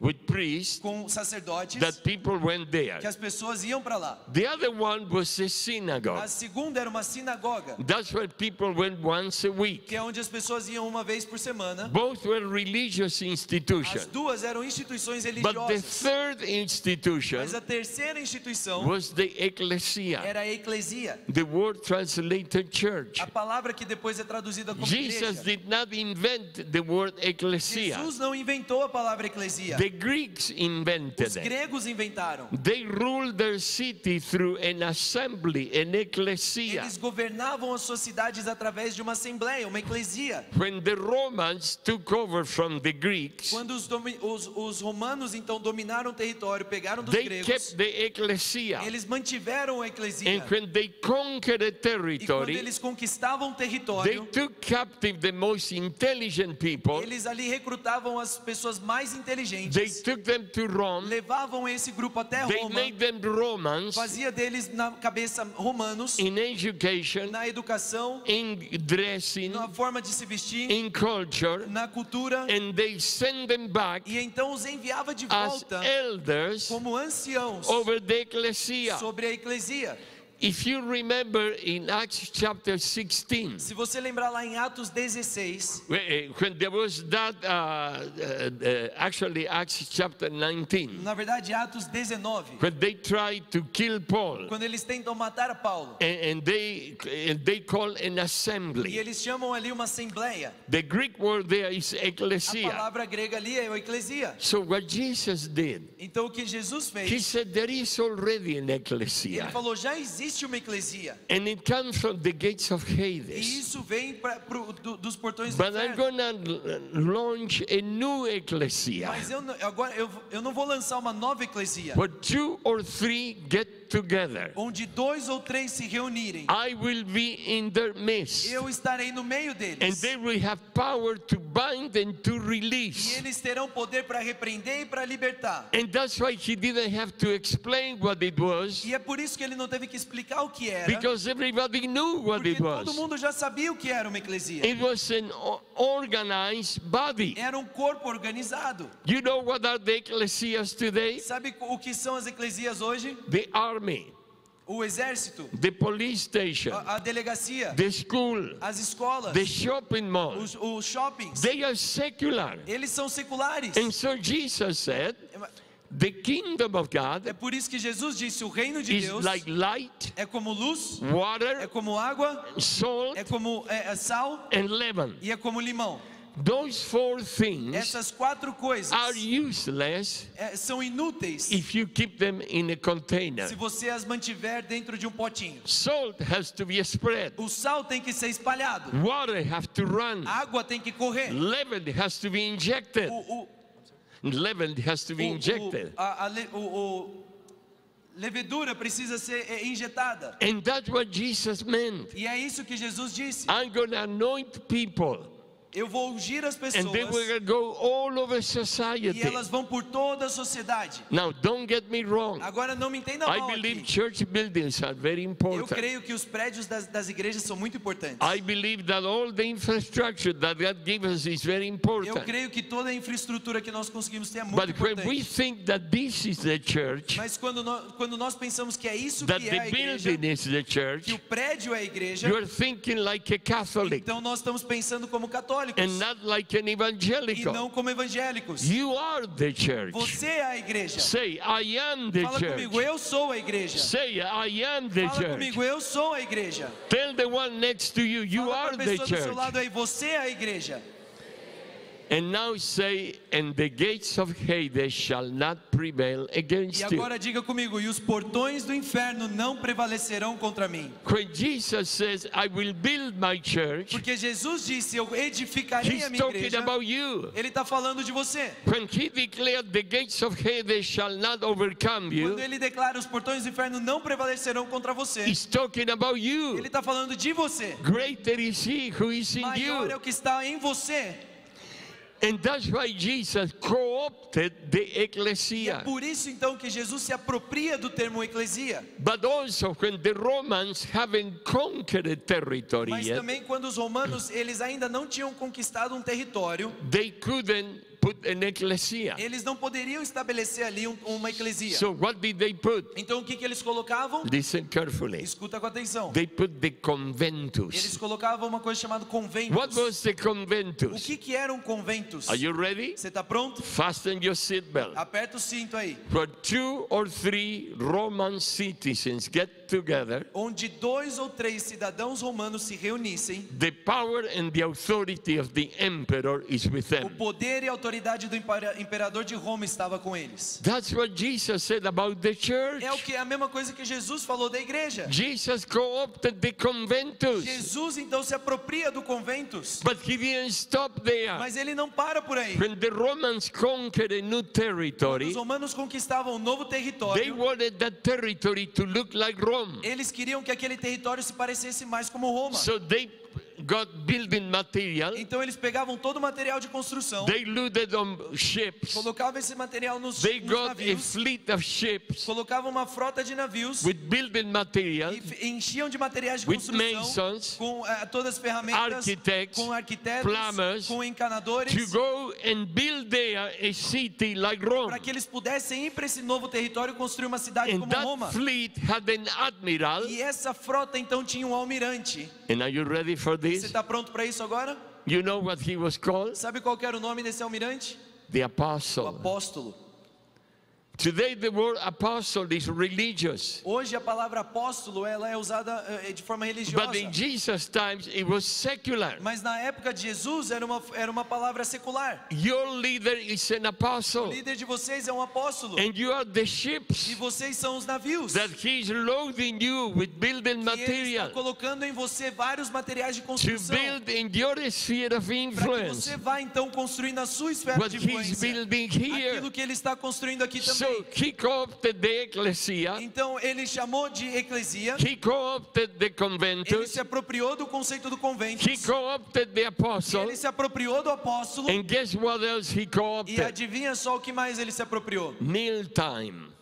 Speaker 1: with priests
Speaker 2: com sacerdotes,
Speaker 1: that people went there.
Speaker 2: que as pessoas iam para lá.
Speaker 1: The other one was a synagogue.
Speaker 2: A segunda era uma sinagoga,
Speaker 1: That's where people went once a week.
Speaker 2: que é onde as pessoas iam uma vez por semana.
Speaker 1: Both were religious
Speaker 2: As
Speaker 1: institutions.
Speaker 2: duas eram instituições
Speaker 1: But the third institution
Speaker 2: Mas a terceira instituição
Speaker 1: was the ecclesia,
Speaker 2: era a eclesia.
Speaker 1: the word translated church.
Speaker 2: A palavra que depois é traduzida como
Speaker 1: Jesus
Speaker 2: igreja.
Speaker 1: did not invent the word ecclesia.
Speaker 2: Jesus não inventou a palavra eclesia.
Speaker 1: The Greeks invented
Speaker 2: Os gregos inventaram.
Speaker 1: They ruled their city through an assembly, an ecclesia.
Speaker 2: Eles governavam as suas cidades através de uma assembleia, uma eclesia.
Speaker 1: When the Romans took over from the Greeks,
Speaker 2: Quando os, os- os romanos então dominaram o território, pegaram dos
Speaker 1: they
Speaker 2: gregos,
Speaker 1: kept the ecclesia.
Speaker 2: eles mantiveram a eclesia.
Speaker 1: And when they conquered a
Speaker 2: E quando
Speaker 1: territory,
Speaker 2: eles conquistavam o
Speaker 1: they
Speaker 2: território,
Speaker 1: took captive the most intelligent people.
Speaker 2: eles ali recrutavam as pessoas mais inteligentes,
Speaker 1: took them to Rome.
Speaker 2: levavam esse grupo até
Speaker 1: They
Speaker 2: Roma,
Speaker 1: made them Romans
Speaker 2: fazia deles na cabeça romanos,
Speaker 1: in education,
Speaker 2: na educação,
Speaker 1: in dressing,
Speaker 2: na forma de se vestir,
Speaker 1: in culture,
Speaker 2: na cultura,
Speaker 1: and they sent them back
Speaker 2: e então os enviava de
Speaker 1: as
Speaker 2: volta
Speaker 1: elders
Speaker 2: como anciãos
Speaker 1: over the ecclesia.
Speaker 2: sobre a eclesia.
Speaker 1: If you remember in Acts chapter 16,
Speaker 2: Se você lembrar lá em Atos 16,
Speaker 1: when there was that, uh, uh, uh, actually Acts chapter 19,
Speaker 2: na verdade Atos 19,
Speaker 1: when they tried to kill Paul,
Speaker 2: quando eles tentam matar Paulo,
Speaker 1: and, and they and they call an
Speaker 2: e
Speaker 1: assembly.
Speaker 2: eles chamam ali uma assembleia.
Speaker 1: The Greek word there is
Speaker 2: A
Speaker 1: ecclesia.
Speaker 2: palavra grega ali é a eclesia.
Speaker 1: So what Jesus did,
Speaker 2: Então o que Jesus
Speaker 1: he said there is already an
Speaker 2: ele
Speaker 1: ecclesia,
Speaker 2: falou, já existe uma eclesia.
Speaker 1: and it comes from the gates of
Speaker 2: E
Speaker 1: Hades.
Speaker 2: isso vem pra, pro, do- dos portões do
Speaker 1: But I'm gonna launch a new ecclesia.
Speaker 2: Mas eu, agora eu, eu não vou lançar uma nova eclesia,
Speaker 1: Where two or three get together,
Speaker 2: onde dois ou três se reunirem.
Speaker 1: I will be in their midst,
Speaker 2: Eu estarei no meio
Speaker 1: and
Speaker 2: deles.
Speaker 1: they will have power to bind and to
Speaker 2: E
Speaker 1: release.
Speaker 2: eles terão poder para repreender e para libertar.
Speaker 1: And that's why he didn't have to explain what it was,
Speaker 2: E é por isso que ele não teve que explicar o que era.
Speaker 1: because everybody knew what
Speaker 2: Porque
Speaker 1: it
Speaker 2: todo
Speaker 1: was.
Speaker 2: mundo já sabia o que era uma eclesia.
Speaker 1: It was an organized body.
Speaker 2: Era um corpo organizado.
Speaker 1: You know what are the ecclesias today?
Speaker 2: Sabe o que são as eclesias hoje?
Speaker 1: The army,
Speaker 2: O exército,
Speaker 1: the police station,
Speaker 2: a, a delegacia,
Speaker 1: the school,
Speaker 2: as escolas,
Speaker 1: the shopping mall.
Speaker 2: os, os shoppings.
Speaker 1: They are secular.
Speaker 2: Eles são seculares.
Speaker 1: And so Jesus said, The kingdom of God
Speaker 2: É por isso que Jesus disse: o reino de
Speaker 1: is
Speaker 2: Deus
Speaker 1: like light,
Speaker 2: é como luz, é
Speaker 1: water,
Speaker 2: como água,
Speaker 1: salt,
Speaker 2: é como é, é sal e é como limão.
Speaker 1: Those four things
Speaker 2: Essas quatro coisas
Speaker 1: are useless
Speaker 2: é, são inúteis
Speaker 1: if you keep them in a container.
Speaker 2: se você as mantiver dentro de um potinho.
Speaker 1: Salt has to be spread.
Speaker 2: O sal tem que ser espalhado,
Speaker 1: Water have to run.
Speaker 2: a água tem que correr.
Speaker 1: Leaven has to be injected.
Speaker 2: O, o,
Speaker 1: Leaven has to be
Speaker 2: o,
Speaker 1: injected.
Speaker 2: a, a levedura precisa ser é, injetada.
Speaker 1: And that's what Jesus meant.
Speaker 2: E é isso que Jesus disse.
Speaker 1: I'm going to anoint people,
Speaker 2: Eu vou ungir as
Speaker 1: and they
Speaker 2: pessoas
Speaker 1: will go all over
Speaker 2: e
Speaker 1: society.
Speaker 2: elas vão por toda a sociedade.
Speaker 1: Now, don't get me wrong.
Speaker 2: Agora não me entenda
Speaker 1: I
Speaker 2: mal
Speaker 1: believe
Speaker 2: aqui.
Speaker 1: church buildings are very
Speaker 2: Eu
Speaker 1: important.
Speaker 2: creio que os prédios das, das igrejas são muito importantes.
Speaker 1: I believe that all the infrastructure that God gives us is very
Speaker 2: Eu
Speaker 1: important.
Speaker 2: creio que toda a infraestrutura que nós conseguimos ter é muito
Speaker 1: But when we
Speaker 2: importante.
Speaker 1: think that this is the church,
Speaker 2: Mas quando nós, quando nós pensamos que é isso
Speaker 1: that
Speaker 2: que é a
Speaker 1: the
Speaker 2: igreja,
Speaker 1: building is the
Speaker 2: que
Speaker 1: church,
Speaker 2: o prédio é a igreja,
Speaker 1: you're thinking like a Catholic
Speaker 2: então nós estamos pensando como católicos
Speaker 1: and not like an
Speaker 2: e
Speaker 1: evangelical.
Speaker 2: não como evangélicos.
Speaker 1: You are the church.
Speaker 2: Você é a igreja.
Speaker 1: Say, I am the
Speaker 2: Fala comigo,
Speaker 1: church.
Speaker 2: eu sou a igreja.
Speaker 1: Say, I am the
Speaker 2: Fala
Speaker 1: church.
Speaker 2: comigo, eu sou a igreja.
Speaker 1: Tell the one next to you, you
Speaker 2: Fala
Speaker 1: are the
Speaker 2: pessoa do seu
Speaker 1: church.
Speaker 2: lado aí, você é a igreja.
Speaker 1: And now say, and the gates of Hades shall not prevail
Speaker 2: E
Speaker 1: against you.
Speaker 2: agora diga comigo, e os portões do inferno não prevalecerão contra mim.
Speaker 1: When Jesus says, I will build my church,
Speaker 2: Porque Jesus disse, eu edificarei a minha
Speaker 1: talking
Speaker 2: igreja.
Speaker 1: about you.
Speaker 2: Ele está falando de você.
Speaker 1: When he declared the gates of Hades shall not overcome
Speaker 2: Quando
Speaker 1: you,
Speaker 2: ele declara os portões do inferno não prevalecerão contra você,
Speaker 1: he's talking about you.
Speaker 2: ele está falando de você.
Speaker 1: Greater is he who is in
Speaker 2: Maior é
Speaker 1: you.
Speaker 2: o que está em você.
Speaker 1: And that's why Jesus co-opted the
Speaker 2: E é
Speaker 1: ecclesia.
Speaker 2: por isso então que Jesus se apropria do termo eclesia.
Speaker 1: But also when the Romans haven't conquered territory
Speaker 2: Mas também quando os romanos, eles ainda não tinham conquistado um território,
Speaker 1: they couldn't put an ecclesia.
Speaker 2: eles não poderiam estabelecer ali um- uma eclesia.
Speaker 1: So what did they put?
Speaker 2: Então o que, que eles colocavam?
Speaker 1: Listen carefully.
Speaker 2: Escuta com atenção.
Speaker 1: They put the
Speaker 2: Eles
Speaker 1: conventus.
Speaker 2: colocavam uma coisa chamada
Speaker 1: What
Speaker 2: conventos.
Speaker 1: was the
Speaker 2: O
Speaker 1: conventus?
Speaker 2: que, que eram conventos?
Speaker 1: Are you ready?
Speaker 2: Você está pronto?
Speaker 1: Fasten your seatbelt.
Speaker 2: Aperta o cinto aí.
Speaker 1: Where two or three Roman citizens get together,
Speaker 2: Onde dois ou três cidadãos romanos se reunissem,
Speaker 1: the power and the authority of the emperor is with
Speaker 2: o
Speaker 1: them.
Speaker 2: poder e a autoridade do impera- imperador de Roma estava com eles.
Speaker 1: That's what Jesus said about the church.
Speaker 2: É o que é a mesma coisa que Jesus falou da igreja.
Speaker 1: Jesus co-opted the conventus,
Speaker 2: Jesus então se apropria do conventos,
Speaker 1: but he didn't stop there.
Speaker 2: mas ele não para por aí.
Speaker 1: When the Romans conquered a new
Speaker 2: Quando
Speaker 1: territory,
Speaker 2: os romanos conquistavam um novo
Speaker 1: they
Speaker 2: território,
Speaker 1: wanted that territory to look like Rome.
Speaker 2: eles queriam que aquele território se parecesse mais como Roma.
Speaker 1: So they got building material,
Speaker 2: Então eles pegavam todo o material de construção,
Speaker 1: they loaded on ships,
Speaker 2: colocavam esse material nos,
Speaker 1: they
Speaker 2: nos
Speaker 1: got a
Speaker 2: navios,
Speaker 1: fleet of ships.
Speaker 2: Colocavam uma frota de navios.
Speaker 1: With building material,
Speaker 2: e enchiam de materiais de
Speaker 1: with
Speaker 2: construção
Speaker 1: masons.
Speaker 2: com eh, todas as ferramentas,
Speaker 1: architects,
Speaker 2: com arquitetos,
Speaker 1: plumbers,
Speaker 2: com encanadores,
Speaker 1: to go and build there a city like Rome.
Speaker 2: para que eles pudessem ir para esse novo território e construir uma cidade
Speaker 1: And
Speaker 2: como
Speaker 1: that
Speaker 2: Roma.
Speaker 1: fleet had an admiral.
Speaker 2: E essa frota então tinha um almirante.
Speaker 1: And are you ready for
Speaker 2: Você
Speaker 1: this?
Speaker 2: está pronto para isso agora?
Speaker 1: You know what he was called?
Speaker 2: Sabe qual era o nome desse almirante?
Speaker 1: The
Speaker 2: O
Speaker 1: apostle.
Speaker 2: apóstolo.
Speaker 1: Today the word apostle is religious.
Speaker 2: Hoje a palavra apóstolo ela é usada eh, de forma religiosa.
Speaker 1: But in Jesus' times it was secular.
Speaker 2: Mas na época de Jesus era uma, era uma palavra secular.
Speaker 1: Your leader is an
Speaker 2: O
Speaker 1: apostle.
Speaker 2: líder de vocês é um apóstolo.
Speaker 1: And you are the
Speaker 2: E
Speaker 1: ships
Speaker 2: vocês são os navios.
Speaker 1: that he's loading you with building
Speaker 2: E ele está
Speaker 1: material
Speaker 2: colocando em você vários materiais de
Speaker 1: to
Speaker 2: construção.
Speaker 1: build in your sphere of
Speaker 2: Para que
Speaker 1: influence
Speaker 2: você vá então construir na sua esfera
Speaker 1: what
Speaker 2: de influência.
Speaker 1: building here.
Speaker 2: Aquilo que ele está construindo aqui
Speaker 1: So
Speaker 2: também.
Speaker 1: he co-opted the ecclesia,
Speaker 2: Então ele chamou de eclesia.
Speaker 1: he co-opted the
Speaker 2: Ele
Speaker 1: conventus,
Speaker 2: se apropriou do conceito do convento.
Speaker 1: he co-opted the apostle,
Speaker 2: Ele se apropriou do apóstolo.
Speaker 1: and guess what else he
Speaker 2: E
Speaker 1: co-opted?
Speaker 2: adivinha só o que mais ele se apropriou?
Speaker 1: Meal time.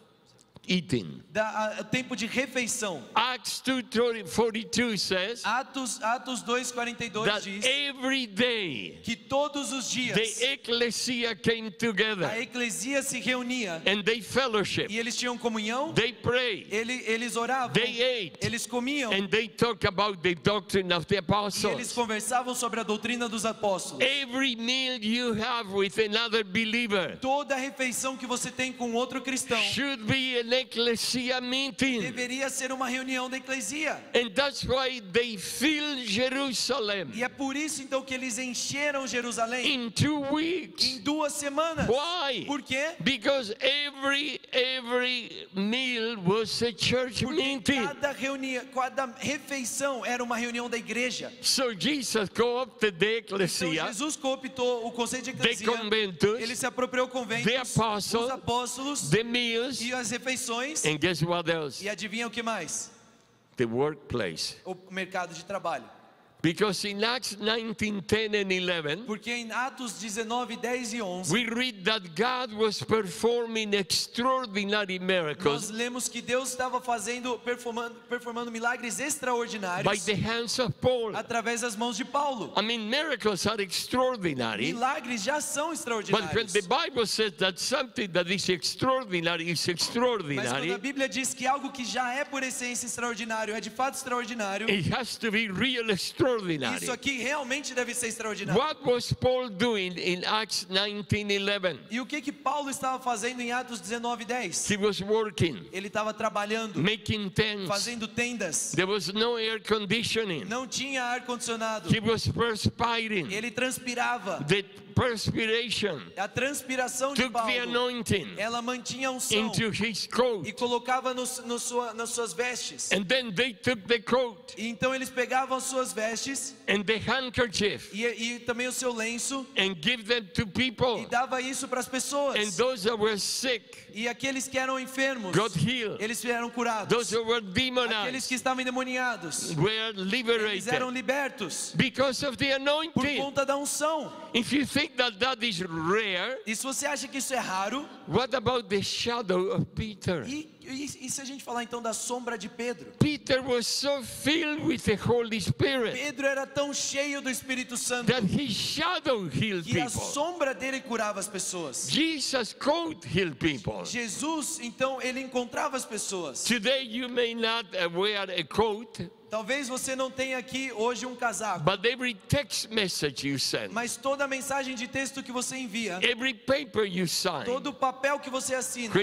Speaker 1: Eating.
Speaker 2: da, o tempo de refeição.
Speaker 1: Acts 2:42 says
Speaker 2: Atos, Atos 2,42
Speaker 1: that
Speaker 2: diz
Speaker 1: every day
Speaker 2: que todos os dias
Speaker 1: the ecclesia came together
Speaker 2: a eclesia se reunia
Speaker 1: and they fellowship,
Speaker 2: e eles tinham comunhão,
Speaker 1: they prayed,
Speaker 2: ele, eles oravam,
Speaker 1: they ate,
Speaker 2: eles comiam
Speaker 1: and they talk about the doctrine of the
Speaker 2: e eles
Speaker 1: apostles.
Speaker 2: conversavam sobre a doutrina dos apóstolos.
Speaker 1: Every meal you have with another believer
Speaker 2: Toda refeição que você tem com outro cristão
Speaker 1: should be an ecclesia meeting.
Speaker 2: deveria ser uma reunião da eclesia.
Speaker 1: And that's why they fill Jerusalem
Speaker 2: E é por isso então que eles encheram Jerusalém
Speaker 1: in two
Speaker 2: em
Speaker 1: weeks.
Speaker 2: duas semanas.
Speaker 1: Why?
Speaker 2: Por quê?
Speaker 1: Because every every meal was a church
Speaker 2: Porque
Speaker 1: meeting.
Speaker 2: cada reunião, cada refeição era uma reunião da igreja.
Speaker 1: So Jesus co-opted the
Speaker 2: Então
Speaker 1: ecclesia,
Speaker 2: Jesus cooptou o conceito de
Speaker 1: the
Speaker 2: eclesia.
Speaker 1: conventus,
Speaker 2: Ele se apropriou conventos,
Speaker 1: The apostles,
Speaker 2: os apóstolos
Speaker 1: the meals,
Speaker 2: e as refeições.
Speaker 1: And guess what else?
Speaker 2: E adivinha o que mais?
Speaker 1: The workplace.
Speaker 2: O mercado de trabalho.
Speaker 1: Because in Acts 19, 10 and 11,
Speaker 2: Porque em Atos 19, 10 e 11,
Speaker 1: we read that God was performing extraordinary
Speaker 2: nós
Speaker 1: miracles
Speaker 2: lemos que Deus estava fazendo, performando, performando milagres
Speaker 1: by
Speaker 2: extraordinários
Speaker 1: the hands of Paul.
Speaker 2: através das mãos de Paulo.
Speaker 1: I mean, miracles are extraordinary.
Speaker 2: Milagres já são
Speaker 1: But when
Speaker 2: extraordinários.
Speaker 1: the Bible says that something that is extraordinary is
Speaker 2: Mas quando a Bíblia diz que algo que já é por essência extraordinário é de fato extraordinário,
Speaker 1: it has to be real extraordinary.
Speaker 2: Isso aqui realmente deve ser extraordinário.
Speaker 1: What was Paul doing in Acts 19:11?
Speaker 2: E o que que Paulo estava fazendo em Atos 19, 10?
Speaker 1: He was working,
Speaker 2: Ele estava trabalhando,
Speaker 1: making tents.
Speaker 2: fazendo tendas.
Speaker 1: There was no air conditioning.
Speaker 2: Não tinha ar condicionado.
Speaker 1: He was perspiring.
Speaker 2: Ele transpirava.
Speaker 1: The perspiration
Speaker 2: A transpiração de
Speaker 1: took the
Speaker 2: Paulo,
Speaker 1: anointing
Speaker 2: ela mantinha a unção
Speaker 1: into his coat.
Speaker 2: e colocava no, no sua, nas suas vestes.
Speaker 1: And then they took the coat
Speaker 2: E então eles pegavam as suas vestes
Speaker 1: and the handkerchief
Speaker 2: e, e também o seu lenço
Speaker 1: and give them to
Speaker 2: e
Speaker 1: people.
Speaker 2: dava isso para as
Speaker 1: And
Speaker 2: pessoas.
Speaker 1: those that were sick
Speaker 2: E aqueles que eram enfermos, eles eram curados.
Speaker 1: Those that were
Speaker 2: Aqueles que estavam endemoniados,
Speaker 1: were
Speaker 2: eles eram
Speaker 1: liberated
Speaker 2: libertos
Speaker 1: because of the
Speaker 2: por
Speaker 1: anointing.
Speaker 2: conta da unção.
Speaker 1: If you think that that is rare,
Speaker 2: E se você acha que isso é raro,
Speaker 1: what about the shadow of Peter?
Speaker 2: e, e, e se a gente falar então da sombra de Pedro?
Speaker 1: Peter was so filled with the Holy Spirit
Speaker 2: Pedro era tão cheio do Espírito Santo
Speaker 1: that his shadow healed
Speaker 2: que a
Speaker 1: people.
Speaker 2: sombra dele curava as pessoas.
Speaker 1: Jesus could heal people.
Speaker 2: Jesus, então, ele encontrava as pessoas.
Speaker 1: Today you may not uh, wear a coat,
Speaker 2: Talvez você não tenha aqui hoje um casaco,
Speaker 1: but every text message you send,
Speaker 2: mas toda mensagem de texto que você envia,
Speaker 1: every paper you sign,
Speaker 2: todo papel que você assina,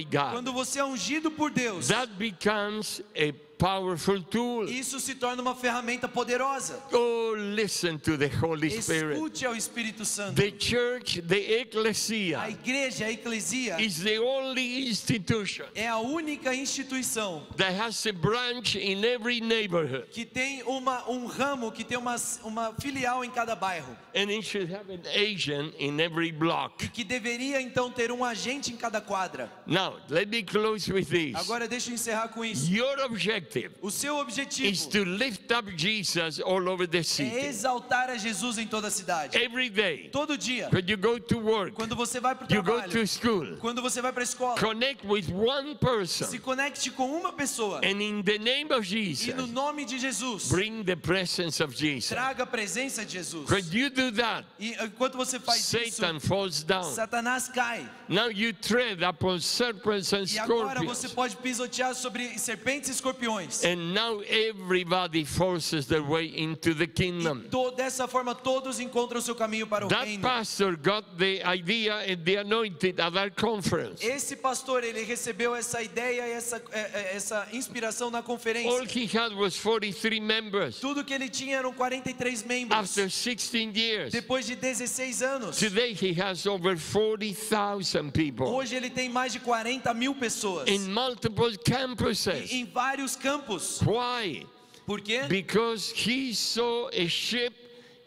Speaker 1: by God,
Speaker 2: quando você é ungido por Deus,
Speaker 1: that becomes a powerful tool.
Speaker 2: isso se torna uma ferramenta poderosa.
Speaker 1: Oh, listen to the Holy Spirit.
Speaker 2: Escute ao Espírito Santo.
Speaker 1: The church, the
Speaker 2: A
Speaker 1: ecclesia,
Speaker 2: igreja, a eclesia,
Speaker 1: is the only institution
Speaker 2: é a única instituição
Speaker 1: that has a branch in every neighborhood.
Speaker 2: que tem uma, um ramo, que tem uma, uma filial em cada bairro.
Speaker 1: And it should have an agent in every block.
Speaker 2: E que deveria então ter um agente em cada quadra.
Speaker 1: Now, let me close with this.
Speaker 2: Agora deixa eu encerrar com isso.
Speaker 1: Your objective
Speaker 2: O seu
Speaker 1: is
Speaker 2: objetivo
Speaker 1: to lift up Jesus all over the
Speaker 2: é
Speaker 1: city.
Speaker 2: exaltar a Jesus em toda a cidade.
Speaker 1: Every day,
Speaker 2: Todo dia.
Speaker 1: when you go to work,
Speaker 2: Quando você vai para o
Speaker 1: you go
Speaker 2: trabalho,
Speaker 1: to school,
Speaker 2: quando você vai para a escola,
Speaker 1: connect with one
Speaker 2: se
Speaker 1: person,
Speaker 2: conecte com uma pessoa
Speaker 1: and in the name of
Speaker 2: e
Speaker 1: Jesus,
Speaker 2: no nome de Jesus,
Speaker 1: bring the presence of Jesus.
Speaker 2: traga a presença de Jesus.
Speaker 1: When you do that,
Speaker 2: E enquanto você faz isso,
Speaker 1: Satan falls down.
Speaker 2: Satanás cai.
Speaker 1: Now you tread upon serpents and
Speaker 2: E agora você pode pisotear sobre serpentes e escorpiões.
Speaker 1: And now everybody forces their way into the
Speaker 2: E
Speaker 1: kingdom.
Speaker 2: to- dessa forma todos encontram o seu caminho para o
Speaker 1: That
Speaker 2: reino.
Speaker 1: pastor got the idea and the anointed at our conference.
Speaker 2: Esse pastor, ele recebeu essa ideia e essa, é, é, essa inspiração na
Speaker 1: All
Speaker 2: conferência.
Speaker 1: he had was 43 members.
Speaker 2: Tudo que ele tinha eram 43 membros.
Speaker 1: After 16 years,
Speaker 2: Depois de 16 anos,
Speaker 1: today he has over 40,000 people
Speaker 2: hoje ele tem mais de 40 mil pessoas.
Speaker 1: in multiple campuses.
Speaker 2: Em vários campos.
Speaker 1: Why?
Speaker 2: Por quê?
Speaker 1: Because he saw a ship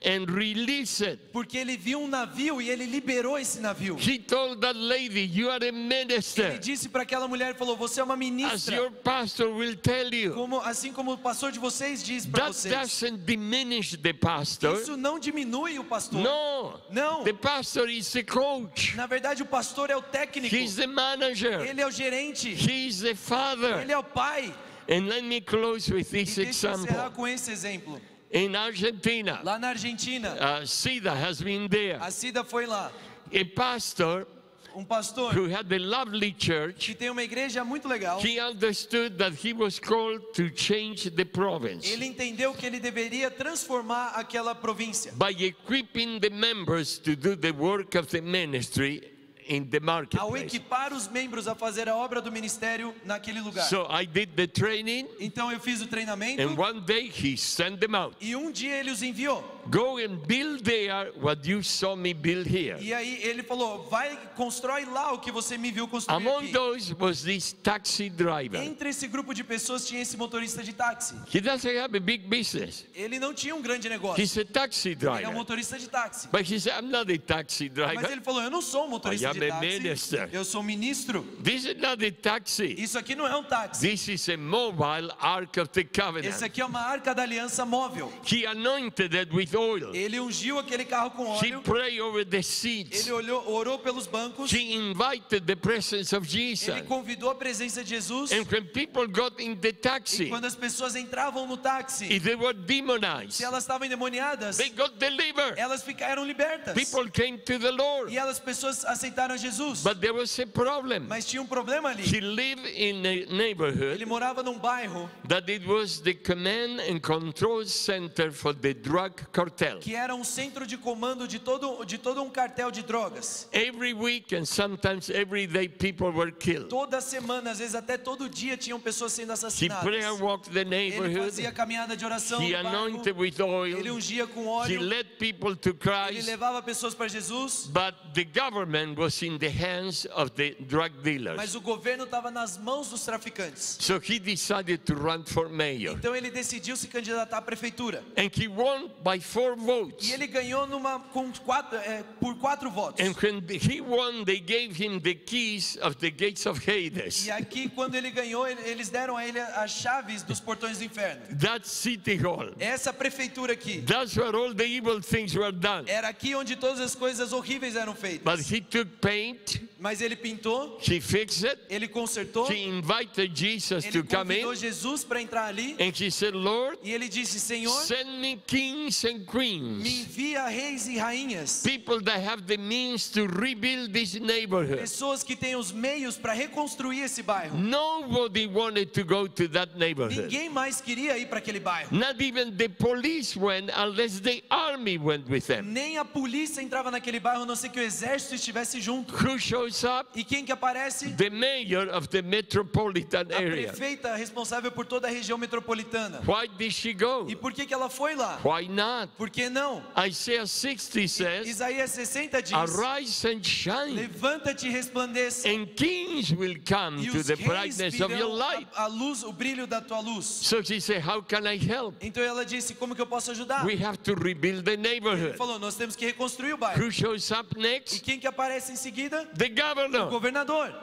Speaker 1: and released it.
Speaker 2: Porque ele viu um navio e ele liberou esse navio.
Speaker 1: He told that lady, You are a
Speaker 2: Ele
Speaker 1: minister.
Speaker 2: disse para aquela mulher, ele falou, você é uma
Speaker 1: As
Speaker 2: ministra.
Speaker 1: your pastor will tell you.
Speaker 2: Como, assim como o pastor de vocês diz para
Speaker 1: That
Speaker 2: vocês.
Speaker 1: doesn't diminish the pastor.
Speaker 2: Isso não diminui o pastor.
Speaker 1: No.
Speaker 2: Não.
Speaker 1: The pastor is the coach.
Speaker 2: Na verdade, o pastor é o técnico.
Speaker 1: He's the manager.
Speaker 2: Ele é o gerente.
Speaker 1: He's the father.
Speaker 2: Ele é o pai.
Speaker 1: And let me close with
Speaker 2: E
Speaker 1: this
Speaker 2: deixa eu encerrar
Speaker 1: example.
Speaker 2: com esse exemplo.
Speaker 1: In Argentina,
Speaker 2: Lá na Argentina,
Speaker 1: uh, Sida has been there.
Speaker 2: a Cida foi lá.
Speaker 1: A pastor
Speaker 2: Um pastor
Speaker 1: who had a lovely church,
Speaker 2: que tem uma igreja muito legal.
Speaker 1: he understood that he was called to change the province
Speaker 2: Ele entendeu que ele deveria transformar aquela província.
Speaker 1: by equipping the members to do the work of the ministry in the
Speaker 2: Ao
Speaker 1: marketplace.
Speaker 2: equipar os membros a fazer a obra do ministério naquele lugar.
Speaker 1: So I did the training,
Speaker 2: Então eu fiz o treinamento
Speaker 1: and one day he sent them out.
Speaker 2: e um dia ele os enviou.
Speaker 1: Go and build there what you saw me build here.
Speaker 2: E aí ele falou: vai, constrói lá o que você me viu construir
Speaker 1: Among
Speaker 2: aqui.
Speaker 1: those was this taxi driver.
Speaker 2: Entre esse grupo de pessoas tinha esse motorista de táxi.
Speaker 1: He doesn't have a big business.
Speaker 2: Ele não tinha um grande negócio.
Speaker 1: He's a taxi
Speaker 2: Ele é um
Speaker 1: driver.
Speaker 2: motorista de táxi.
Speaker 1: But he said, I'm not a taxi
Speaker 2: Mas
Speaker 1: driver.
Speaker 2: ele falou: eu não sou um motorista de
Speaker 1: a minister.
Speaker 2: táxi. Eu sou ministro.
Speaker 1: This is not a taxi.
Speaker 2: Isso aqui não é um táxi.
Speaker 1: This is a mobile ark of the
Speaker 2: Esse
Speaker 1: covenant.
Speaker 2: aqui é uma arca da aliança móvel.
Speaker 1: He anointed it with oil.
Speaker 2: Ele ungiu aquele carro com
Speaker 1: He
Speaker 2: óleo.
Speaker 1: prayed over the seats.
Speaker 2: Ele olhou, orou pelos bancos.
Speaker 1: He invited the presence of Jesus.
Speaker 2: Ele convidou a presença de Jesus.
Speaker 1: And when people got in the
Speaker 2: E
Speaker 1: taxi,
Speaker 2: quando as pessoas entravam no táxi,
Speaker 1: if they were demonized,
Speaker 2: se elas estavam endemoniadas,
Speaker 1: they got delivered.
Speaker 2: elas ficaram libertas.
Speaker 1: People came to the Lord.
Speaker 2: E elas pessoas aceitaram Jesus.
Speaker 1: But there was a problem.
Speaker 2: Mas tinha um problema ali.
Speaker 1: He lived in a neighborhood
Speaker 2: Ele morava num bairro
Speaker 1: that it was the command and control center for the drug cartel.
Speaker 2: que era um centro de comando de todo, de todo um cartel de drogas.
Speaker 1: Every week and sometimes every day people were killed.
Speaker 2: Toda semana, às vezes até todo dia, tinham pessoas sendo
Speaker 1: He
Speaker 2: assassinadas.
Speaker 1: prayer walked the
Speaker 2: Ele
Speaker 1: neighborhood.
Speaker 2: fazia caminhada de oração
Speaker 1: He anointed with
Speaker 2: Ele
Speaker 1: oil.
Speaker 2: ungia com
Speaker 1: He
Speaker 2: óleo.
Speaker 1: led people to
Speaker 2: Ele
Speaker 1: Christ.
Speaker 2: levava pessoas para Jesus.
Speaker 1: But the government was in the hands of the drug
Speaker 2: Mas
Speaker 1: dealers.
Speaker 2: o governo estava nas mãos dos traficantes.
Speaker 1: So he decided to run for mayor.
Speaker 2: Então ele decidiu se candidatar à prefeitura.
Speaker 1: And he won by four
Speaker 2: E
Speaker 1: votes.
Speaker 2: ele ganhou numa, com quatro, é, por quatro votos.
Speaker 1: And when he won, they gave him the keys of the gates of Hades.
Speaker 2: E aqui, quando ele ganhou, ele- eles deram a ele as chaves dos portões do inferno.
Speaker 1: That city hall.
Speaker 2: Essa prefeitura aqui.
Speaker 1: That's where all the evil things were done.
Speaker 2: Era aqui onde todas as coisas horríveis eram
Speaker 1: But
Speaker 2: feitas.
Speaker 1: he took paint,
Speaker 2: Mas ele pintou,
Speaker 1: he fixed it,
Speaker 2: ele consertou,
Speaker 1: he invited Jesus
Speaker 2: ele
Speaker 1: to come
Speaker 2: convidou
Speaker 1: in,
Speaker 2: Jesus para entrar ali.
Speaker 1: and he said, Lord,
Speaker 2: E ele disse: Senhor,
Speaker 1: send me kings and
Speaker 2: me
Speaker 1: queens,
Speaker 2: envia reis e rainhas.
Speaker 1: people that have the means to rebuild this neighborhood.
Speaker 2: Pessoas que têm os meios para reconstruir esse bairro.
Speaker 1: Nobody wanted to go to that neighborhood.
Speaker 2: Ninguém mais queria ir para aquele bairro.
Speaker 1: Not even the police went unless the army went with them.
Speaker 2: Nem a polícia entrava naquele bairro, a não ser que o exército estivesse junto.
Speaker 1: Who shows up?
Speaker 2: E quem que aparece?
Speaker 1: The mayor of the metropolitan
Speaker 2: A
Speaker 1: area.
Speaker 2: prefeita responsável por toda a região metropolitana.
Speaker 1: Why did she go?
Speaker 2: E por que que ela foi lá?
Speaker 1: Why not?
Speaker 2: Por que não?
Speaker 1: Isaiah 60 says,
Speaker 2: Isaías 60 diz:
Speaker 1: Arise and shine,
Speaker 2: Levanta-te e resplandeça.
Speaker 1: and kings will come
Speaker 2: E
Speaker 1: to the brightness of your light.
Speaker 2: a, a luz, o brilho da tua luz.
Speaker 1: So she said, How can I help?
Speaker 2: Então ela disse: Como que eu posso ajudar?
Speaker 1: We have to rebuild the
Speaker 2: Ele
Speaker 1: neighborhood.
Speaker 2: falou: Nós temos que reconstruir o bairro.
Speaker 1: Who shows up
Speaker 2: E
Speaker 1: next?
Speaker 2: quem que aparece em seguida?
Speaker 1: The
Speaker 2: O
Speaker 1: governor.
Speaker 2: governador.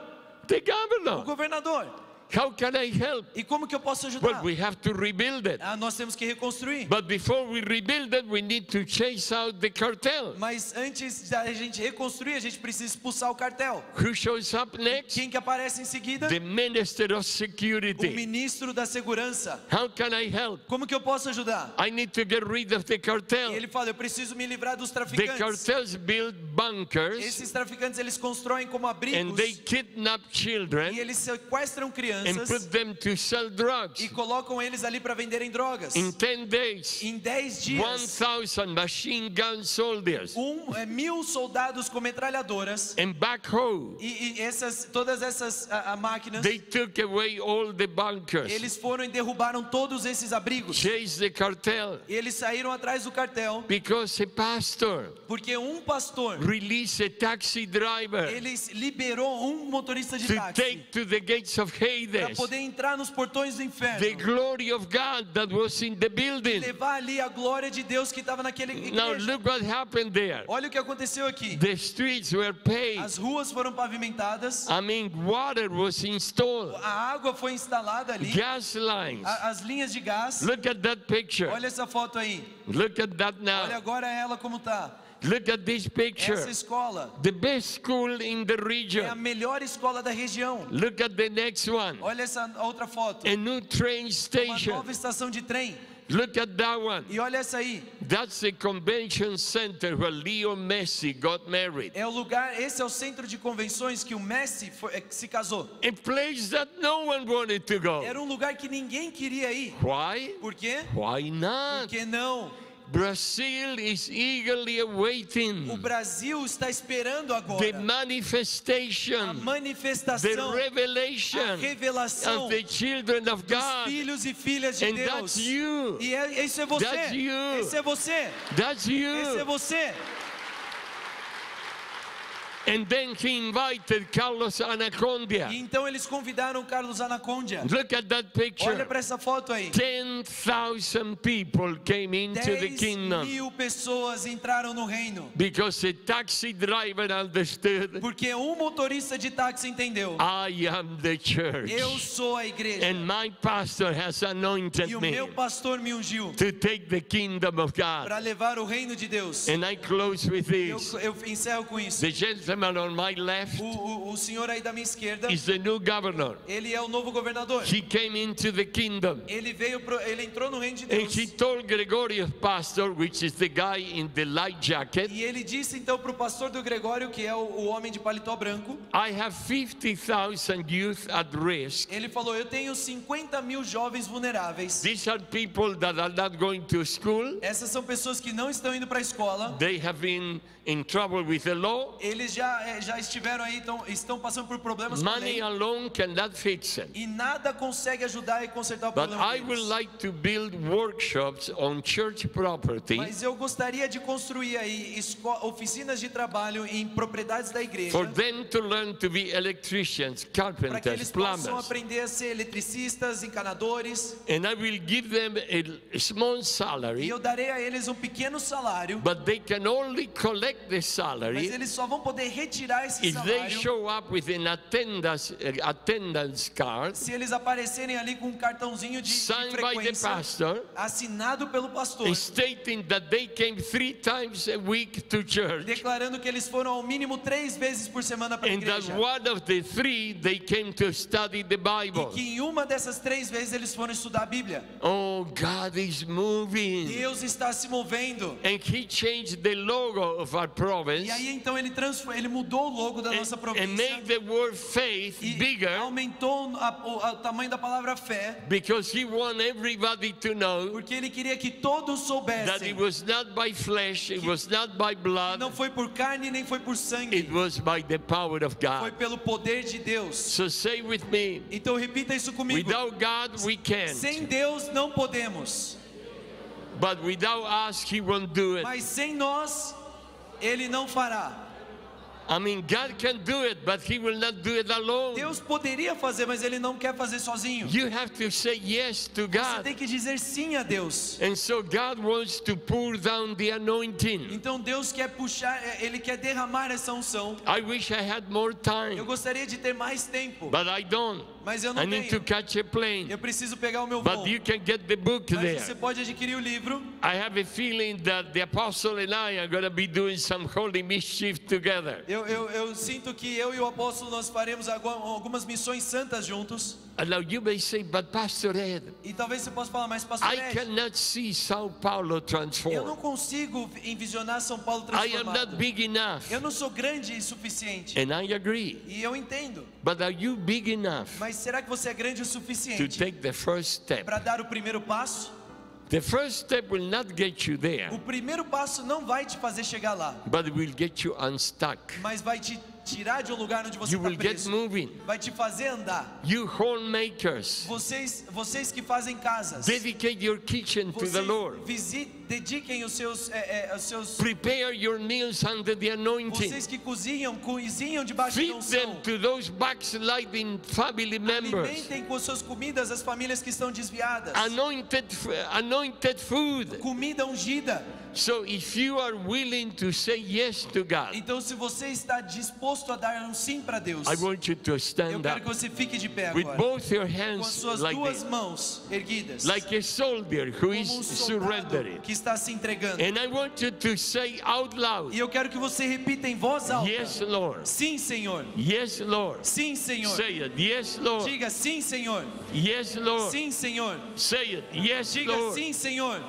Speaker 1: The
Speaker 2: O
Speaker 1: governor.
Speaker 2: governador.
Speaker 1: How can I help?
Speaker 2: E como que eu posso
Speaker 1: Well,
Speaker 2: ajudar?
Speaker 1: we have to rebuild it.
Speaker 2: Ah, nós temos que reconstruir.
Speaker 1: But before we rebuild it, we need to chase out the cartel.
Speaker 2: Mas antes da gente reconstruir, a gente precisa expulsar o cartel.
Speaker 1: Who shows up next?
Speaker 2: Quem que aparece em seguida?
Speaker 1: The minister of
Speaker 2: O
Speaker 1: security.
Speaker 2: ministro da segurança.
Speaker 1: How can I help?
Speaker 2: Como que eu posso ajudar?
Speaker 1: I need to get rid of the
Speaker 2: E
Speaker 1: cartel.
Speaker 2: ele fala: Eu preciso me livrar dos
Speaker 1: The
Speaker 2: traficantes.
Speaker 1: cartels build bunkers
Speaker 2: Esses traficantes eles constroem como
Speaker 1: and
Speaker 2: abrigos
Speaker 1: they kidnap
Speaker 2: e
Speaker 1: children
Speaker 2: eles sequestram
Speaker 1: and
Speaker 2: crianças
Speaker 1: put them to sell drugs.
Speaker 2: e colocam eles ali para venderem drogas.
Speaker 1: In 10 days,
Speaker 2: Em 10 dias,
Speaker 1: 1,000 machine gun soldiers
Speaker 2: um, é, mil soldados com metralhadoras
Speaker 1: and backhoe.
Speaker 2: e, e essas, todas essas a, a máquinas,
Speaker 1: They took away all the bunkers,
Speaker 2: eles foram e derrubaram todos esses abrigos.
Speaker 1: chased the cartel
Speaker 2: E eles saíram atrás do cartel
Speaker 1: because a pastor
Speaker 2: porque um pastor
Speaker 1: released a taxi driver
Speaker 2: ele liberou um motorista de
Speaker 1: to
Speaker 2: táxi
Speaker 1: take to the gates of
Speaker 2: para para poder entrar nos portões do inferno.
Speaker 1: The glory of God that was in the building.
Speaker 2: Levar ali a glória de Deus que estava naquele
Speaker 1: Now look what happened there.
Speaker 2: Olha o que aconteceu aqui.
Speaker 1: The streets were paved.
Speaker 2: As ruas foram pavimentadas,
Speaker 1: I mean, water was installed.
Speaker 2: a água foi instalada ali,
Speaker 1: Gas lines.
Speaker 2: a- as linhas de gás.
Speaker 1: Look at that picture.
Speaker 2: Olha essa foto aí.
Speaker 1: Look at that
Speaker 2: Olha
Speaker 1: now.
Speaker 2: agora ela como tá.
Speaker 1: Look at this
Speaker 2: Essa
Speaker 1: picture.
Speaker 2: escola
Speaker 1: The best school in the
Speaker 2: é a
Speaker 1: region.
Speaker 2: melhor escola da região.
Speaker 1: Look at the next one.
Speaker 2: Olha essa outra foto.
Speaker 1: A new train
Speaker 2: Uma
Speaker 1: station.
Speaker 2: nova estação de trem.
Speaker 1: Look at that one.
Speaker 2: E olha essa aí.
Speaker 1: That's the convention center where Leo Messi got married.
Speaker 2: É o lugar, esse é o centro de convenções que o Messi foi- é, se casou.
Speaker 1: A place that no one wanted to go.
Speaker 2: Era um lugar que ninguém queria ir.
Speaker 1: Why?
Speaker 2: Por quê?
Speaker 1: Why
Speaker 2: Por
Speaker 1: not?
Speaker 2: que não?
Speaker 1: Brazil is eagerly
Speaker 2: O
Speaker 1: awaiting
Speaker 2: Brasil está esperando
Speaker 1: the
Speaker 2: agora a
Speaker 1: manifestation, the
Speaker 2: manifestação, a
Speaker 1: revelation
Speaker 2: revelação
Speaker 1: of the children of
Speaker 2: dos
Speaker 1: God.
Speaker 2: filhos e filhas de
Speaker 1: And
Speaker 2: Deus.
Speaker 1: that's you.
Speaker 2: E é, isso é você.
Speaker 1: That's you.
Speaker 2: Esse é você.
Speaker 1: That's
Speaker 2: Esse é
Speaker 1: you.
Speaker 2: você.
Speaker 1: And then he invited Carlos Anacondia.
Speaker 2: E então eles convidaram Carlos Anacondia.
Speaker 1: Look at that
Speaker 2: Olha
Speaker 1: picture.
Speaker 2: para essa foto aí.
Speaker 1: 10,000 people came into the
Speaker 2: 10
Speaker 1: kingdom
Speaker 2: mil pessoas entraram no reino.
Speaker 1: because the taxi driver understood
Speaker 2: Porque um motorista de táxi entendeu.
Speaker 1: I am the church.
Speaker 2: Eu sou a igreja.
Speaker 1: And my pastor has anointed
Speaker 2: E o
Speaker 1: me
Speaker 2: meu pastor me ungiu
Speaker 1: to take the kingdom of God.
Speaker 2: para levar o reino de Deus.
Speaker 1: And I close with
Speaker 2: Eu,
Speaker 1: this.
Speaker 2: eu encerro com isso.
Speaker 1: The gentleman on my left
Speaker 2: O, o, o senhor aí da minha esquerda,
Speaker 1: is the new governor.
Speaker 2: ele é o novo governador.
Speaker 1: He came into the kingdom.
Speaker 2: Ele veio, pro, ele entrou no reino de
Speaker 1: And
Speaker 2: Deus.
Speaker 1: he told Gregorius pastor, which is the guy in the light jacket,
Speaker 2: E ele disse então para o pastor do Gregório, que é o, o homem de paletó branco,
Speaker 1: I have 50,000 youth at risk.
Speaker 2: ele falou: Eu tenho 50 mil jovens vulneráveis.
Speaker 1: These are people that are not going to school.
Speaker 2: Essas são pessoas que não estão indo para a escola.
Speaker 1: They have been in trouble with the law.
Speaker 2: Eles já, eh, já estiveram aí, então, estão passando por problemas
Speaker 1: Money alone cannot fix it.
Speaker 2: E nada consegue ajudar e consertar o
Speaker 1: But
Speaker 2: problema
Speaker 1: I would like to build workshops on church property
Speaker 2: Mas eu gostaria de construir aí oficinas de trabalho em propriedades da igreja.
Speaker 1: for them to learn to be electricians,
Speaker 2: Para que
Speaker 1: carpenters,
Speaker 2: eles possam aprender a ser eletricistas, encanadores.
Speaker 1: And I will give them a small
Speaker 2: E
Speaker 1: salary,
Speaker 2: eu darei a eles um pequeno salário.
Speaker 1: but they can only collect the
Speaker 2: Mas
Speaker 1: salary
Speaker 2: eles só vão poder retirar esse
Speaker 1: if they
Speaker 2: salário
Speaker 1: show up with an attendance, uh, attendance card
Speaker 2: se eles aparecerem ali com um cartãozinho de, de
Speaker 1: signed by the
Speaker 2: frequência
Speaker 1: pastor
Speaker 2: assinado pelo pastor,
Speaker 1: stating that they came three times a week to church
Speaker 2: declarando que eles foram ao mínimo três vezes por semana para a
Speaker 1: and that
Speaker 2: igreja.
Speaker 1: one of the three they came to study the
Speaker 2: E
Speaker 1: Bible.
Speaker 2: que em uma dessas três vezes eles foram estudar a Bíblia.
Speaker 1: Oh, God is moving.
Speaker 2: Deus está se movendo.
Speaker 1: And He changed the logo of our province
Speaker 2: E aí então ele, transfor- ele mudou o logo da nossa
Speaker 1: and,
Speaker 2: província
Speaker 1: made the word faith
Speaker 2: e
Speaker 1: bigger
Speaker 2: aumentou a- o, a- o tamanho da palavra fé,
Speaker 1: because He want everybody to know
Speaker 2: porque ele queria que todos
Speaker 1: that it
Speaker 2: soubessem.
Speaker 1: was not by flesh, it was not by blood,
Speaker 2: Não foi por carne nem foi por sangue,
Speaker 1: it was by the power of
Speaker 2: foi
Speaker 1: God.
Speaker 2: pelo poder de Deus.
Speaker 1: So say with me,
Speaker 2: Então repita isso comigo.
Speaker 1: without God we
Speaker 2: Sem
Speaker 1: can't,
Speaker 2: Deus não podemos,
Speaker 1: but without us He won't do it.
Speaker 2: mas sem nós ele não fará.
Speaker 1: I mean, God can do it, but He will not do it alone.
Speaker 2: Deus poderia fazer, mas ele não quer fazer sozinho.
Speaker 1: You have to say yes to
Speaker 2: Você
Speaker 1: God.
Speaker 2: tem que dizer sim a Deus.
Speaker 1: And so God wants to pour down the anointing.
Speaker 2: Então Deus quer puxar, ele quer derramar essa unção.
Speaker 1: I wish I had more
Speaker 2: Eu
Speaker 1: time,
Speaker 2: gostaria de ter mais tempo,
Speaker 1: but I don't.
Speaker 2: Mas eu
Speaker 1: I
Speaker 2: não
Speaker 1: need to
Speaker 2: tenho.
Speaker 1: catch a plane.
Speaker 2: Eu preciso pegar o meu voo.
Speaker 1: But you can get the book
Speaker 2: Mas você
Speaker 1: there.
Speaker 2: pode adquirir o livro.
Speaker 1: I have a feeling that the apostle and I are going to be doing some holy mischief together.
Speaker 2: Eu, eu, eu sinto que eu e o apóstolo nós faremos algu- algumas missões santas juntos.
Speaker 1: Now you may say, but Pastor Ed,
Speaker 2: E talvez você possa falar, mas pastor
Speaker 1: I
Speaker 2: Ed,
Speaker 1: cannot see Sao Paulo
Speaker 2: eu não consigo envisionar São Paulo
Speaker 1: I am not
Speaker 2: transformado.
Speaker 1: big enough.
Speaker 2: Eu não sou grande o suficiente.
Speaker 1: And I agree.
Speaker 2: E eu entendo.
Speaker 1: But are you big enough
Speaker 2: Mas será que você é grande o suficiente para dar o primeiro passo?
Speaker 1: The first step will not get you there,
Speaker 2: O primeiro passo não vai te fazer chegar lá,
Speaker 1: but it will get you unstuck.
Speaker 2: mas vai te tirar de um lugar onde você está preso. Vai te fazer andar.
Speaker 1: You homemakers,
Speaker 2: Vocês, vocês que fazem casas,
Speaker 1: dedicate your kitchen to the Lord.
Speaker 2: visi- dediquem os seus, é, é, os seus
Speaker 1: Prepare your meals under the anointing.
Speaker 2: vocês que cozinham, cozinham debaixo da
Speaker 1: Feed them
Speaker 2: unção.
Speaker 1: to those backsliding family members.
Speaker 2: Alimentem com suas comidas as famílias que estão desviadas.
Speaker 1: Anointed, anointed food.
Speaker 2: Comida ungida.
Speaker 1: So if you are willing to say yes to God,
Speaker 2: Então, se você está disposto a dar um sim para Deus,
Speaker 1: I want you to
Speaker 2: eu
Speaker 1: stand
Speaker 2: quero
Speaker 1: up
Speaker 2: que você fique de pé
Speaker 1: with
Speaker 2: agora,
Speaker 1: both your
Speaker 2: com as
Speaker 1: hands
Speaker 2: suas
Speaker 1: like
Speaker 2: duas
Speaker 1: this,
Speaker 2: mãos erguidas,
Speaker 1: like a soldier who
Speaker 2: como
Speaker 1: is
Speaker 2: um
Speaker 1: surrendering.
Speaker 2: soldado que está se entregando.
Speaker 1: And I want you to say out loud,
Speaker 2: E eu quero que você repita em voz alta:
Speaker 1: Yes, Lord.
Speaker 2: Sim, Senhor.
Speaker 1: Yes, Lord.
Speaker 2: Sim, Senhor.
Speaker 1: Say it. Yes, Lord.
Speaker 2: Diga sim, Senhor.
Speaker 1: Yes, Lord.
Speaker 2: Sim, Senhor.
Speaker 1: Say it. Yes,
Speaker 2: Diga
Speaker 1: Lord.
Speaker 2: sim, Senhor.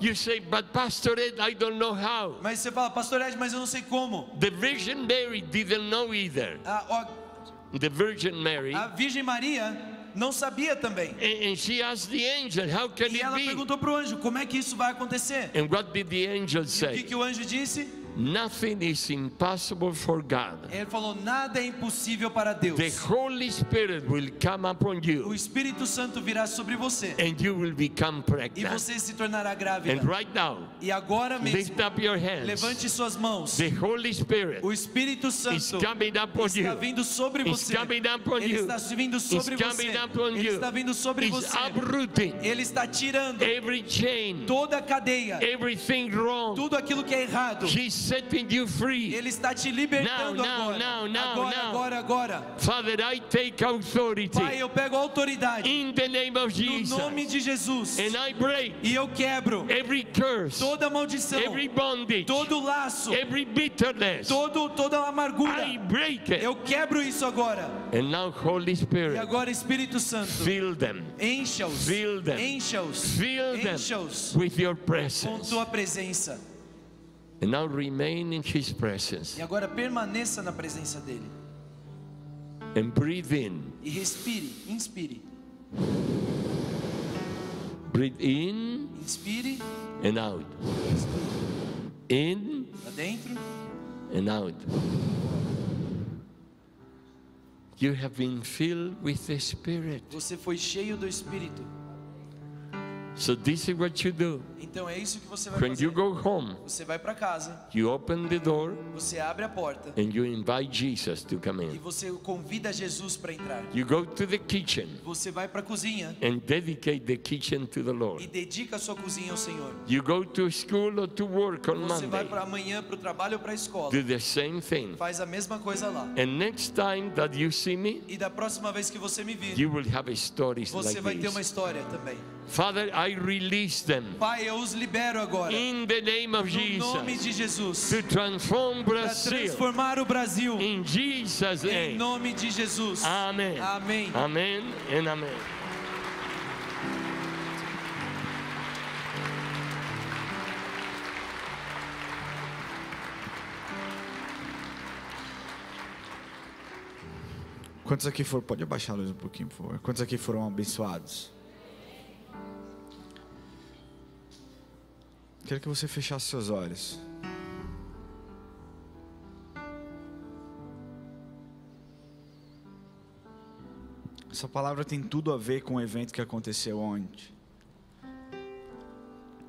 Speaker 1: You say, but Pastor Ed, I don't know how.
Speaker 2: Mas você fala, Pastor Ed, mas eu não sei como.
Speaker 1: The Virgin Mary didn't know either.
Speaker 2: A, ó,
Speaker 1: The Virgin Mary.
Speaker 2: a Virgem Maria não sabia também.
Speaker 1: And, and she asked the angel, how can
Speaker 2: E
Speaker 1: it
Speaker 2: ela
Speaker 1: be?
Speaker 2: perguntou para o anjo: como é que isso vai acontecer?
Speaker 1: And what did the angel
Speaker 2: O que,
Speaker 1: say?
Speaker 2: que o anjo disse?
Speaker 1: Nothing is impossible for God.
Speaker 2: Ele falou: nada é impossível para Deus.
Speaker 1: The Holy Spirit will come upon
Speaker 2: O
Speaker 1: you
Speaker 2: Espírito Santo virá sobre você
Speaker 1: and you will become
Speaker 2: e
Speaker 1: pregnant.
Speaker 2: você se tornará
Speaker 1: And
Speaker 2: grávida.
Speaker 1: right now,
Speaker 2: E agora mesmo,
Speaker 1: lift up your hands.
Speaker 2: levante suas mãos.
Speaker 1: The Holy Spirit
Speaker 2: O Espírito
Speaker 1: is
Speaker 2: Santo
Speaker 1: coming upon
Speaker 2: está
Speaker 1: you.
Speaker 2: vindo sobre
Speaker 1: It's
Speaker 2: você.
Speaker 1: coming upon
Speaker 2: Ele está vindo sobre
Speaker 1: It's
Speaker 2: você.
Speaker 1: coming upon
Speaker 2: Ele está vindo sobre
Speaker 1: It's
Speaker 2: você.
Speaker 1: uprooting
Speaker 2: Ele está tirando
Speaker 1: every chain,
Speaker 2: toda a cadeia,
Speaker 1: everything wrong.
Speaker 2: tudo aquilo que é errado.
Speaker 1: He's setting you free.
Speaker 2: Ele está te libertando
Speaker 1: Now, now,
Speaker 2: agora.
Speaker 1: now, now,
Speaker 2: agora,
Speaker 1: now.
Speaker 2: agora, agora.
Speaker 1: Father, I take authority
Speaker 2: Pai, eu pego autoridade
Speaker 1: in the name of
Speaker 2: no
Speaker 1: Jesus
Speaker 2: nome de Jesus
Speaker 1: and I break
Speaker 2: e eu quebro
Speaker 1: every curse,
Speaker 2: toda maldição,
Speaker 1: every bondage,
Speaker 2: todo laço,
Speaker 1: every bitterness.
Speaker 2: todo toda amargura.
Speaker 1: I break it.
Speaker 2: Eu quebro isso agora.
Speaker 1: And now, Holy
Speaker 2: E
Speaker 1: Spirit,
Speaker 2: agora, Espírito Santo,
Speaker 1: fill them,
Speaker 2: encha-os,
Speaker 1: Fill them.
Speaker 2: encha-os,
Speaker 1: fill them
Speaker 2: encha-os
Speaker 1: with your
Speaker 2: com
Speaker 1: presence.
Speaker 2: tua presença.
Speaker 1: And now remain in His presence
Speaker 2: E agora permaneça na presença dele.
Speaker 1: and breathe in.
Speaker 2: E respire, inspire.
Speaker 1: Breathe in
Speaker 2: Inspire,
Speaker 1: and out. In
Speaker 2: lá dentro.
Speaker 1: and out. You have been filled with the Spirit.
Speaker 2: Você foi cheio do Espírito.
Speaker 1: So this is what you do.
Speaker 2: Então é isso que você vai
Speaker 1: When
Speaker 2: fazer.
Speaker 1: you go home,
Speaker 2: Você vai para casa,
Speaker 1: you open the door
Speaker 2: você abre a porta
Speaker 1: and you invite Jesus to come
Speaker 2: e
Speaker 1: in.
Speaker 2: você convida Jesus para entrar.
Speaker 1: You go to the kitchen
Speaker 2: Você vai para a cozinha
Speaker 1: and dedicate the kitchen to the
Speaker 2: e
Speaker 1: Lord.
Speaker 2: dedica a sua cozinha ao Senhor.
Speaker 1: You go to school or to work on
Speaker 2: Você vai
Speaker 1: Monday.
Speaker 2: para amanhã para o trabalho ou para a escola.
Speaker 1: Do the same thing.
Speaker 2: Faz a mesma coisa lá.
Speaker 1: And next time that you see me,
Speaker 2: E da próxima vez que você me vir,
Speaker 1: you will have stories
Speaker 2: você
Speaker 1: like
Speaker 2: vai ter uma
Speaker 1: this.
Speaker 2: história também.
Speaker 1: Father, I release them
Speaker 2: Pai, eu os libero agora.
Speaker 1: in the name of
Speaker 2: No nome
Speaker 1: Jesus
Speaker 2: de Jesus.
Speaker 1: to transform
Speaker 2: Para
Speaker 1: Brazil
Speaker 2: transformar o Brasil.
Speaker 1: in Jesus'
Speaker 2: Em
Speaker 1: name.
Speaker 2: nome de Jesus.
Speaker 1: Amen.
Speaker 2: Amém.
Speaker 1: Amen and amen.
Speaker 3: Quantos aqui foram? Pode abaixar a luz um pouquinho, por favor. Quantos aqui foram abençoados? Quero que você fechasse seus olhos. Essa palavra tem tudo a ver com o evento que aconteceu ontem.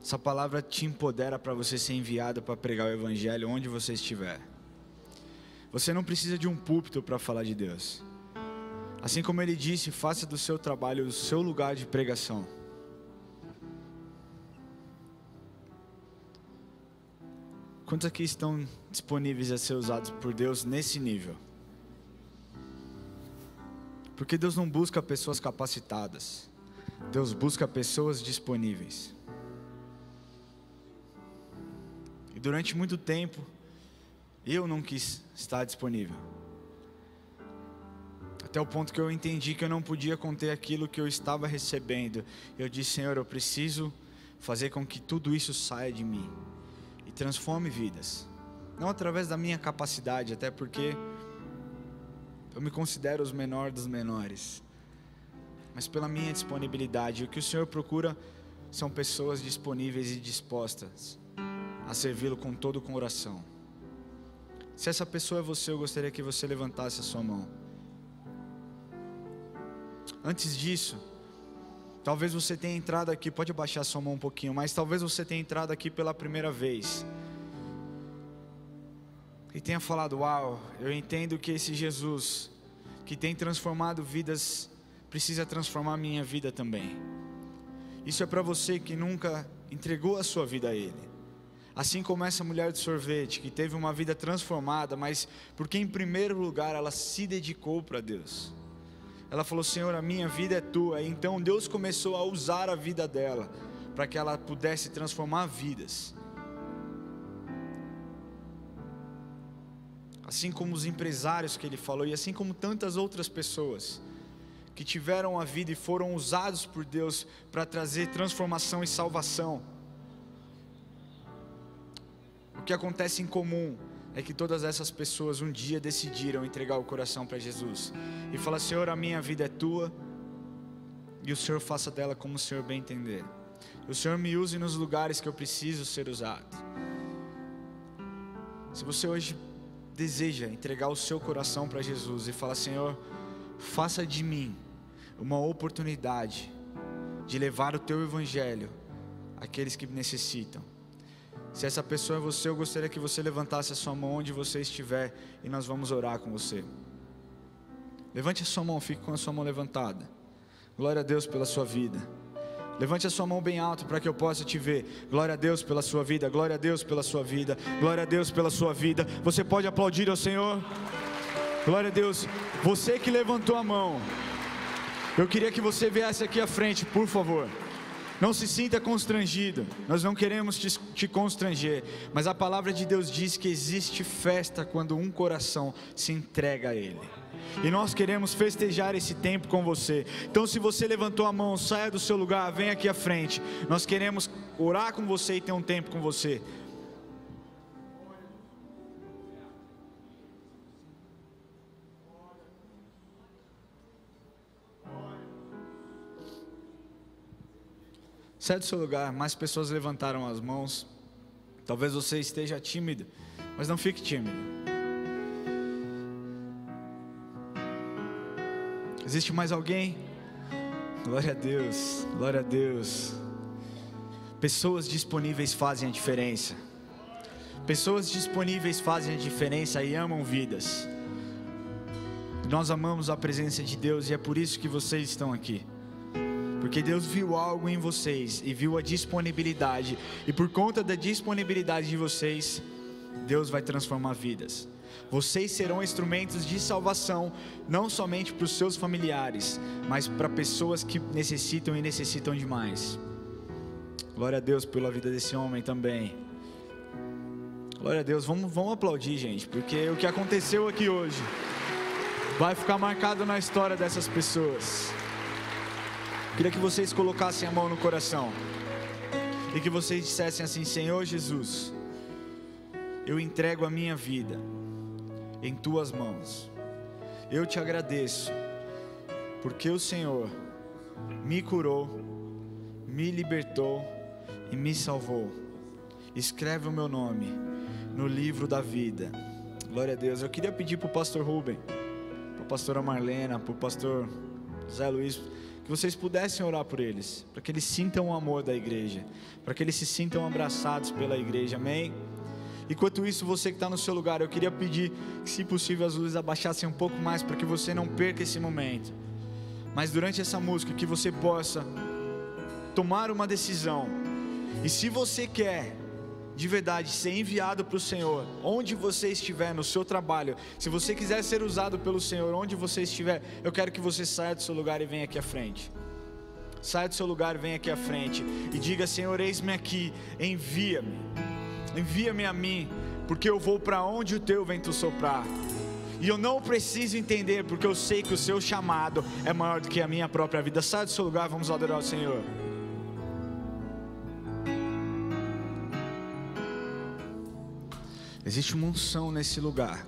Speaker 3: Essa palavra te empodera para você ser enviado para pregar o evangelho onde você estiver. Você não precisa de um púlpito para falar de Deus. Assim como ele disse, faça do seu trabalho o seu lugar de pregação. Quantos aqui estão disponíveis a ser usados por Deus nesse nível? Porque Deus não busca pessoas capacitadas. Deus busca pessoas disponíveis. E durante muito tempo, eu não quis estar disponível. Até o ponto que eu entendi que eu não podia conter aquilo que eu estava recebendo. Eu disse, Senhor, eu preciso fazer com que tudo isso saia de mim transforme vidas. Não através da minha capacidade, até porque eu me considero os menores dos menores, mas pela minha disponibilidade. O que o Senhor procura são pessoas disponíveis e dispostas a servi-lo com todo o coração. Se essa pessoa é você, eu gostaria que você levantasse a sua mão. Antes disso, talvez você tenha entrado aqui, pode abaixar sua mão um pouquinho, mas talvez você tenha entrado aqui pela primeira vez. E tenha falado: Uau, eu entendo que esse Jesus, que tem transformado vidas, precisa transformar minha vida também. Isso é para você que nunca entregou a sua vida a Ele. Assim como essa mulher de sorvete, que teve uma vida transformada, mas porque em primeiro lugar ela se dedicou para Deus. Ela falou: Senhor, a minha vida é tua. Então Deus começou a usar a vida dela para que ela pudesse transformar vidas. Assim como os empresários que ele falou, e assim como tantas outras pessoas que tiveram a vida e foram usados por Deus para trazer transformação e salvação. O que acontece em comum é que todas essas pessoas um dia decidiram entregar o coração para Jesus e falar: Senhor, a minha vida é tua e o Senhor faça dela como o Senhor bem entender. O Senhor me use nos lugares que eu preciso ser usado. Se você hoje deseja entregar o seu coração para Jesus e falar: Senhor, faça de mim uma oportunidade de levar o teu evangelho àqueles que necessitam. Se essa pessoa é você, eu gostaria que você levantasse a sua mão onde você estiver e nós vamos orar com você. Levante a sua mão, fique com a sua mão levantada. Glória a Deus pela sua vida. Levante a sua mão bem alto para que eu possa te ver. Glória a Deus pela sua vida, glória a Deus pela sua vida, glória a Deus pela sua vida. Você pode aplaudir ao Senhor? Glória a Deus. Você que levantou a mão, eu queria que você viesse aqui à frente, por favor. Não se sinta constrangido, nós não queremos te, te, constranger, mas a palavra de Deus diz que existe festa quando um coração se entrega a Ele. E nós queremos festejar esse tempo com você. Então, se você levantou a mão, saia do seu lugar, venha aqui à frente. Nós queremos orar com você e ter um tempo com você. Do seu lugar, mais pessoas levantaram as mãos. Talvez você esteja tímido, mas não fique tímido. Existe mais alguém? Glória a Deus, glória a Deus. Pessoas disponíveis fazem a diferença. Pessoas disponíveis fazem a diferença e amam vidas. Nós amamos a presença de Deus e é por isso que vocês estão aqui. Porque Deus viu algo em vocês e viu a disponibilidade, e por conta da disponibilidade de vocês, Deus vai transformar vidas. Vocês serão instrumentos de salvação, não somente para os seus familiares, mas para pessoas que necessitam e necessitam demais. Glória a Deus pela vida desse homem também. Glória a Deus, vamos, vamos aplaudir, gente, porque o que aconteceu aqui hoje vai ficar marcado na história dessas pessoas. Queria que vocês colocassem a mão no coração e que vocês dissessem assim: Senhor Jesus, eu entrego a minha vida em tuas mãos. Eu te agradeço, porque o Senhor me curou, me libertou e me salvou. Escreve o meu nome no livro da vida. Glória a Deus. Eu queria pedir para o pastor Rubem, para a pastora Marlena, para o pastor Zé Luiz que vocês pudessem orar por eles, para que eles sintam o amor da igreja, para que eles se sintam abraçados pela igreja, amém? Enquanto isso, você que está no seu lugar, eu queria pedir que, se possível, as luzes abaixassem um pouco mais, para que você não perca esse momento. Mas durante essa música, que você possa tomar uma decisão. E se você quer de verdade ser enviado para o Senhor, onde você estiver no seu trabalho, se você quiser ser usado pelo Senhor, onde você estiver, eu quero que você saia do seu lugar e venha aqui à frente. Saia do seu lugar e venha aqui à frente e diga: Senhor, eis-me aqui, envia-me, envia-me a mim, porque eu vou para onde o teu vento soprar. E eu não preciso entender, porque eu sei que o seu chamado é maior do que a minha própria vida. Saia do seu lugar, vamos adorar o Senhor. Existe uma unção nesse lugar.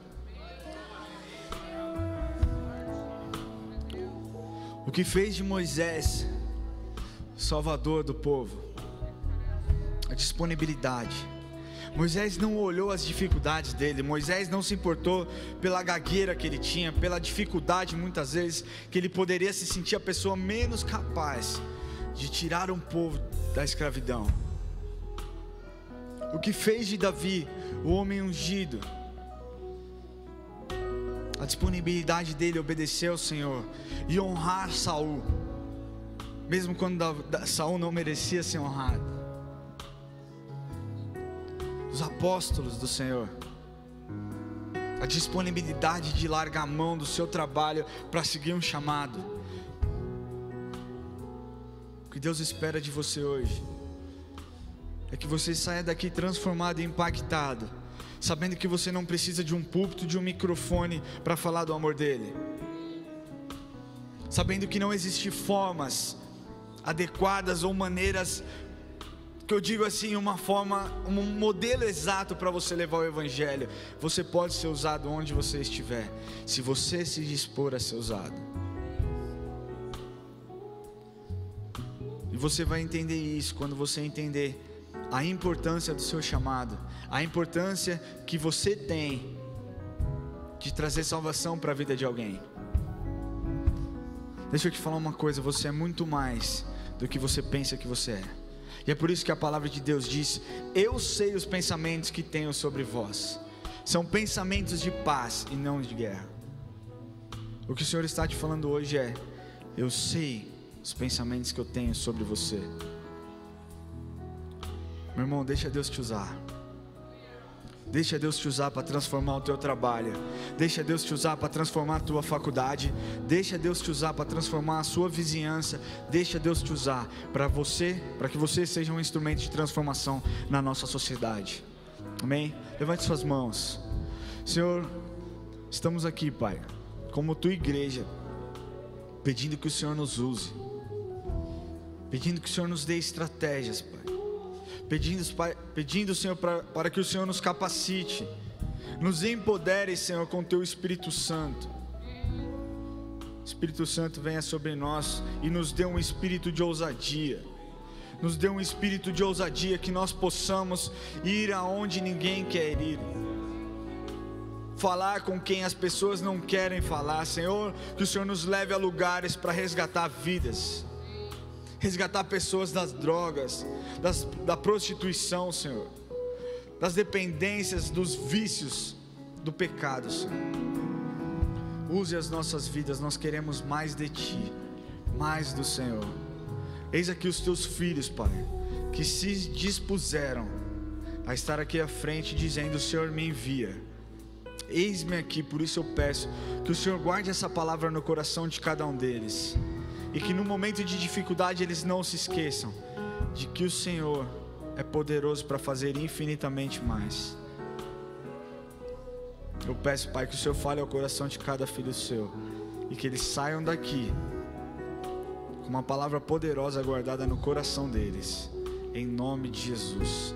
Speaker 3: O que fez de Moisés salvador do povo? A disponibilidade. Moisés não olhou as dificuldades dele, Moisés não se importou pela gagueira que ele tinha, pela dificuldade muitas vezes que ele poderia se sentir a pessoa menos capaz de tirar um povo da escravidão. O que fez de Davi o homem ungido? A disponibilidade dele obedecer ao Senhor e honrar Saul, mesmo quando Saul não merecia ser honrado os apóstolos do Senhor. A disponibilidade de largar a mão do seu trabalho para seguir um chamado. O que Deus espera de você hoje é que você saia daqui transformado e impactado, sabendo que você não precisa de um púlpito, de um microfone para falar do amor dele. Sabendo que não existem formas adequadas ou maneiras que eu digo assim, uma forma, um modelo exato para você levar o evangelho. Você pode ser usado onde você estiver, se você se dispor a ser usado. E você vai entender isso quando você entender a importância do seu chamado, a importância que você tem de trazer salvação para a vida de alguém. Deixa eu te falar uma coisa, você é muito mais do que você pensa que você é. E é por isso que a palavra de Deus diz: Eu sei os pensamentos que tenho sobre vós. São pensamentos de paz e não de guerra. O que o Senhor está te falando hoje é: Eu sei os pensamentos que eu tenho sobre você. Meu irmão, deixa Deus te usar. Deixa Deus te usar para transformar o teu trabalho. Deixa Deus te usar para transformar a tua faculdade. Deixa Deus te usar para transformar a sua vizinhança. Deixa Deus te usar para você, para que você seja um instrumento de transformação na nossa sociedade. Amém? Levante suas mãos. Senhor, estamos aqui, Pai, como tua igreja, pedindo que o Senhor nos use. Pedindo que o Senhor nos dê estratégias, Pai pedindo, pedindo Senhor, para que o Senhor nos capacite, nos empodere, Senhor, com Teu Espírito Santo. Espírito Santo venha sobre nós e nos dê um espírito de ousadia. Nos dê um espírito de ousadia que nós possamos ir aonde ninguém quer ir. Falar com quem as pessoas não querem falar, Senhor, que o Senhor nos leve a lugares para resgatar vidas resgatar pessoas das drogas, das, da prostituição, Senhor, das dependências, dos vícios, do pecado, Senhor. Use as nossas vidas, nós queremos mais de Ti, mais do Senhor. Eis aqui os teus filhos, Pai, que se dispuseram a estar aqui à frente, dizendo: O Senhor me envia. Eis-me aqui, por isso eu peço que o Senhor guarde essa palavra no coração de cada um deles e que no momento de dificuldade eles não se esqueçam de que o Senhor é poderoso para fazer infinitamente mais. Eu peço, Pai, que o Senhor fale ao coração de cada filho seu e que eles saiam daqui com uma palavra poderosa guardada no coração deles, em nome de Jesus.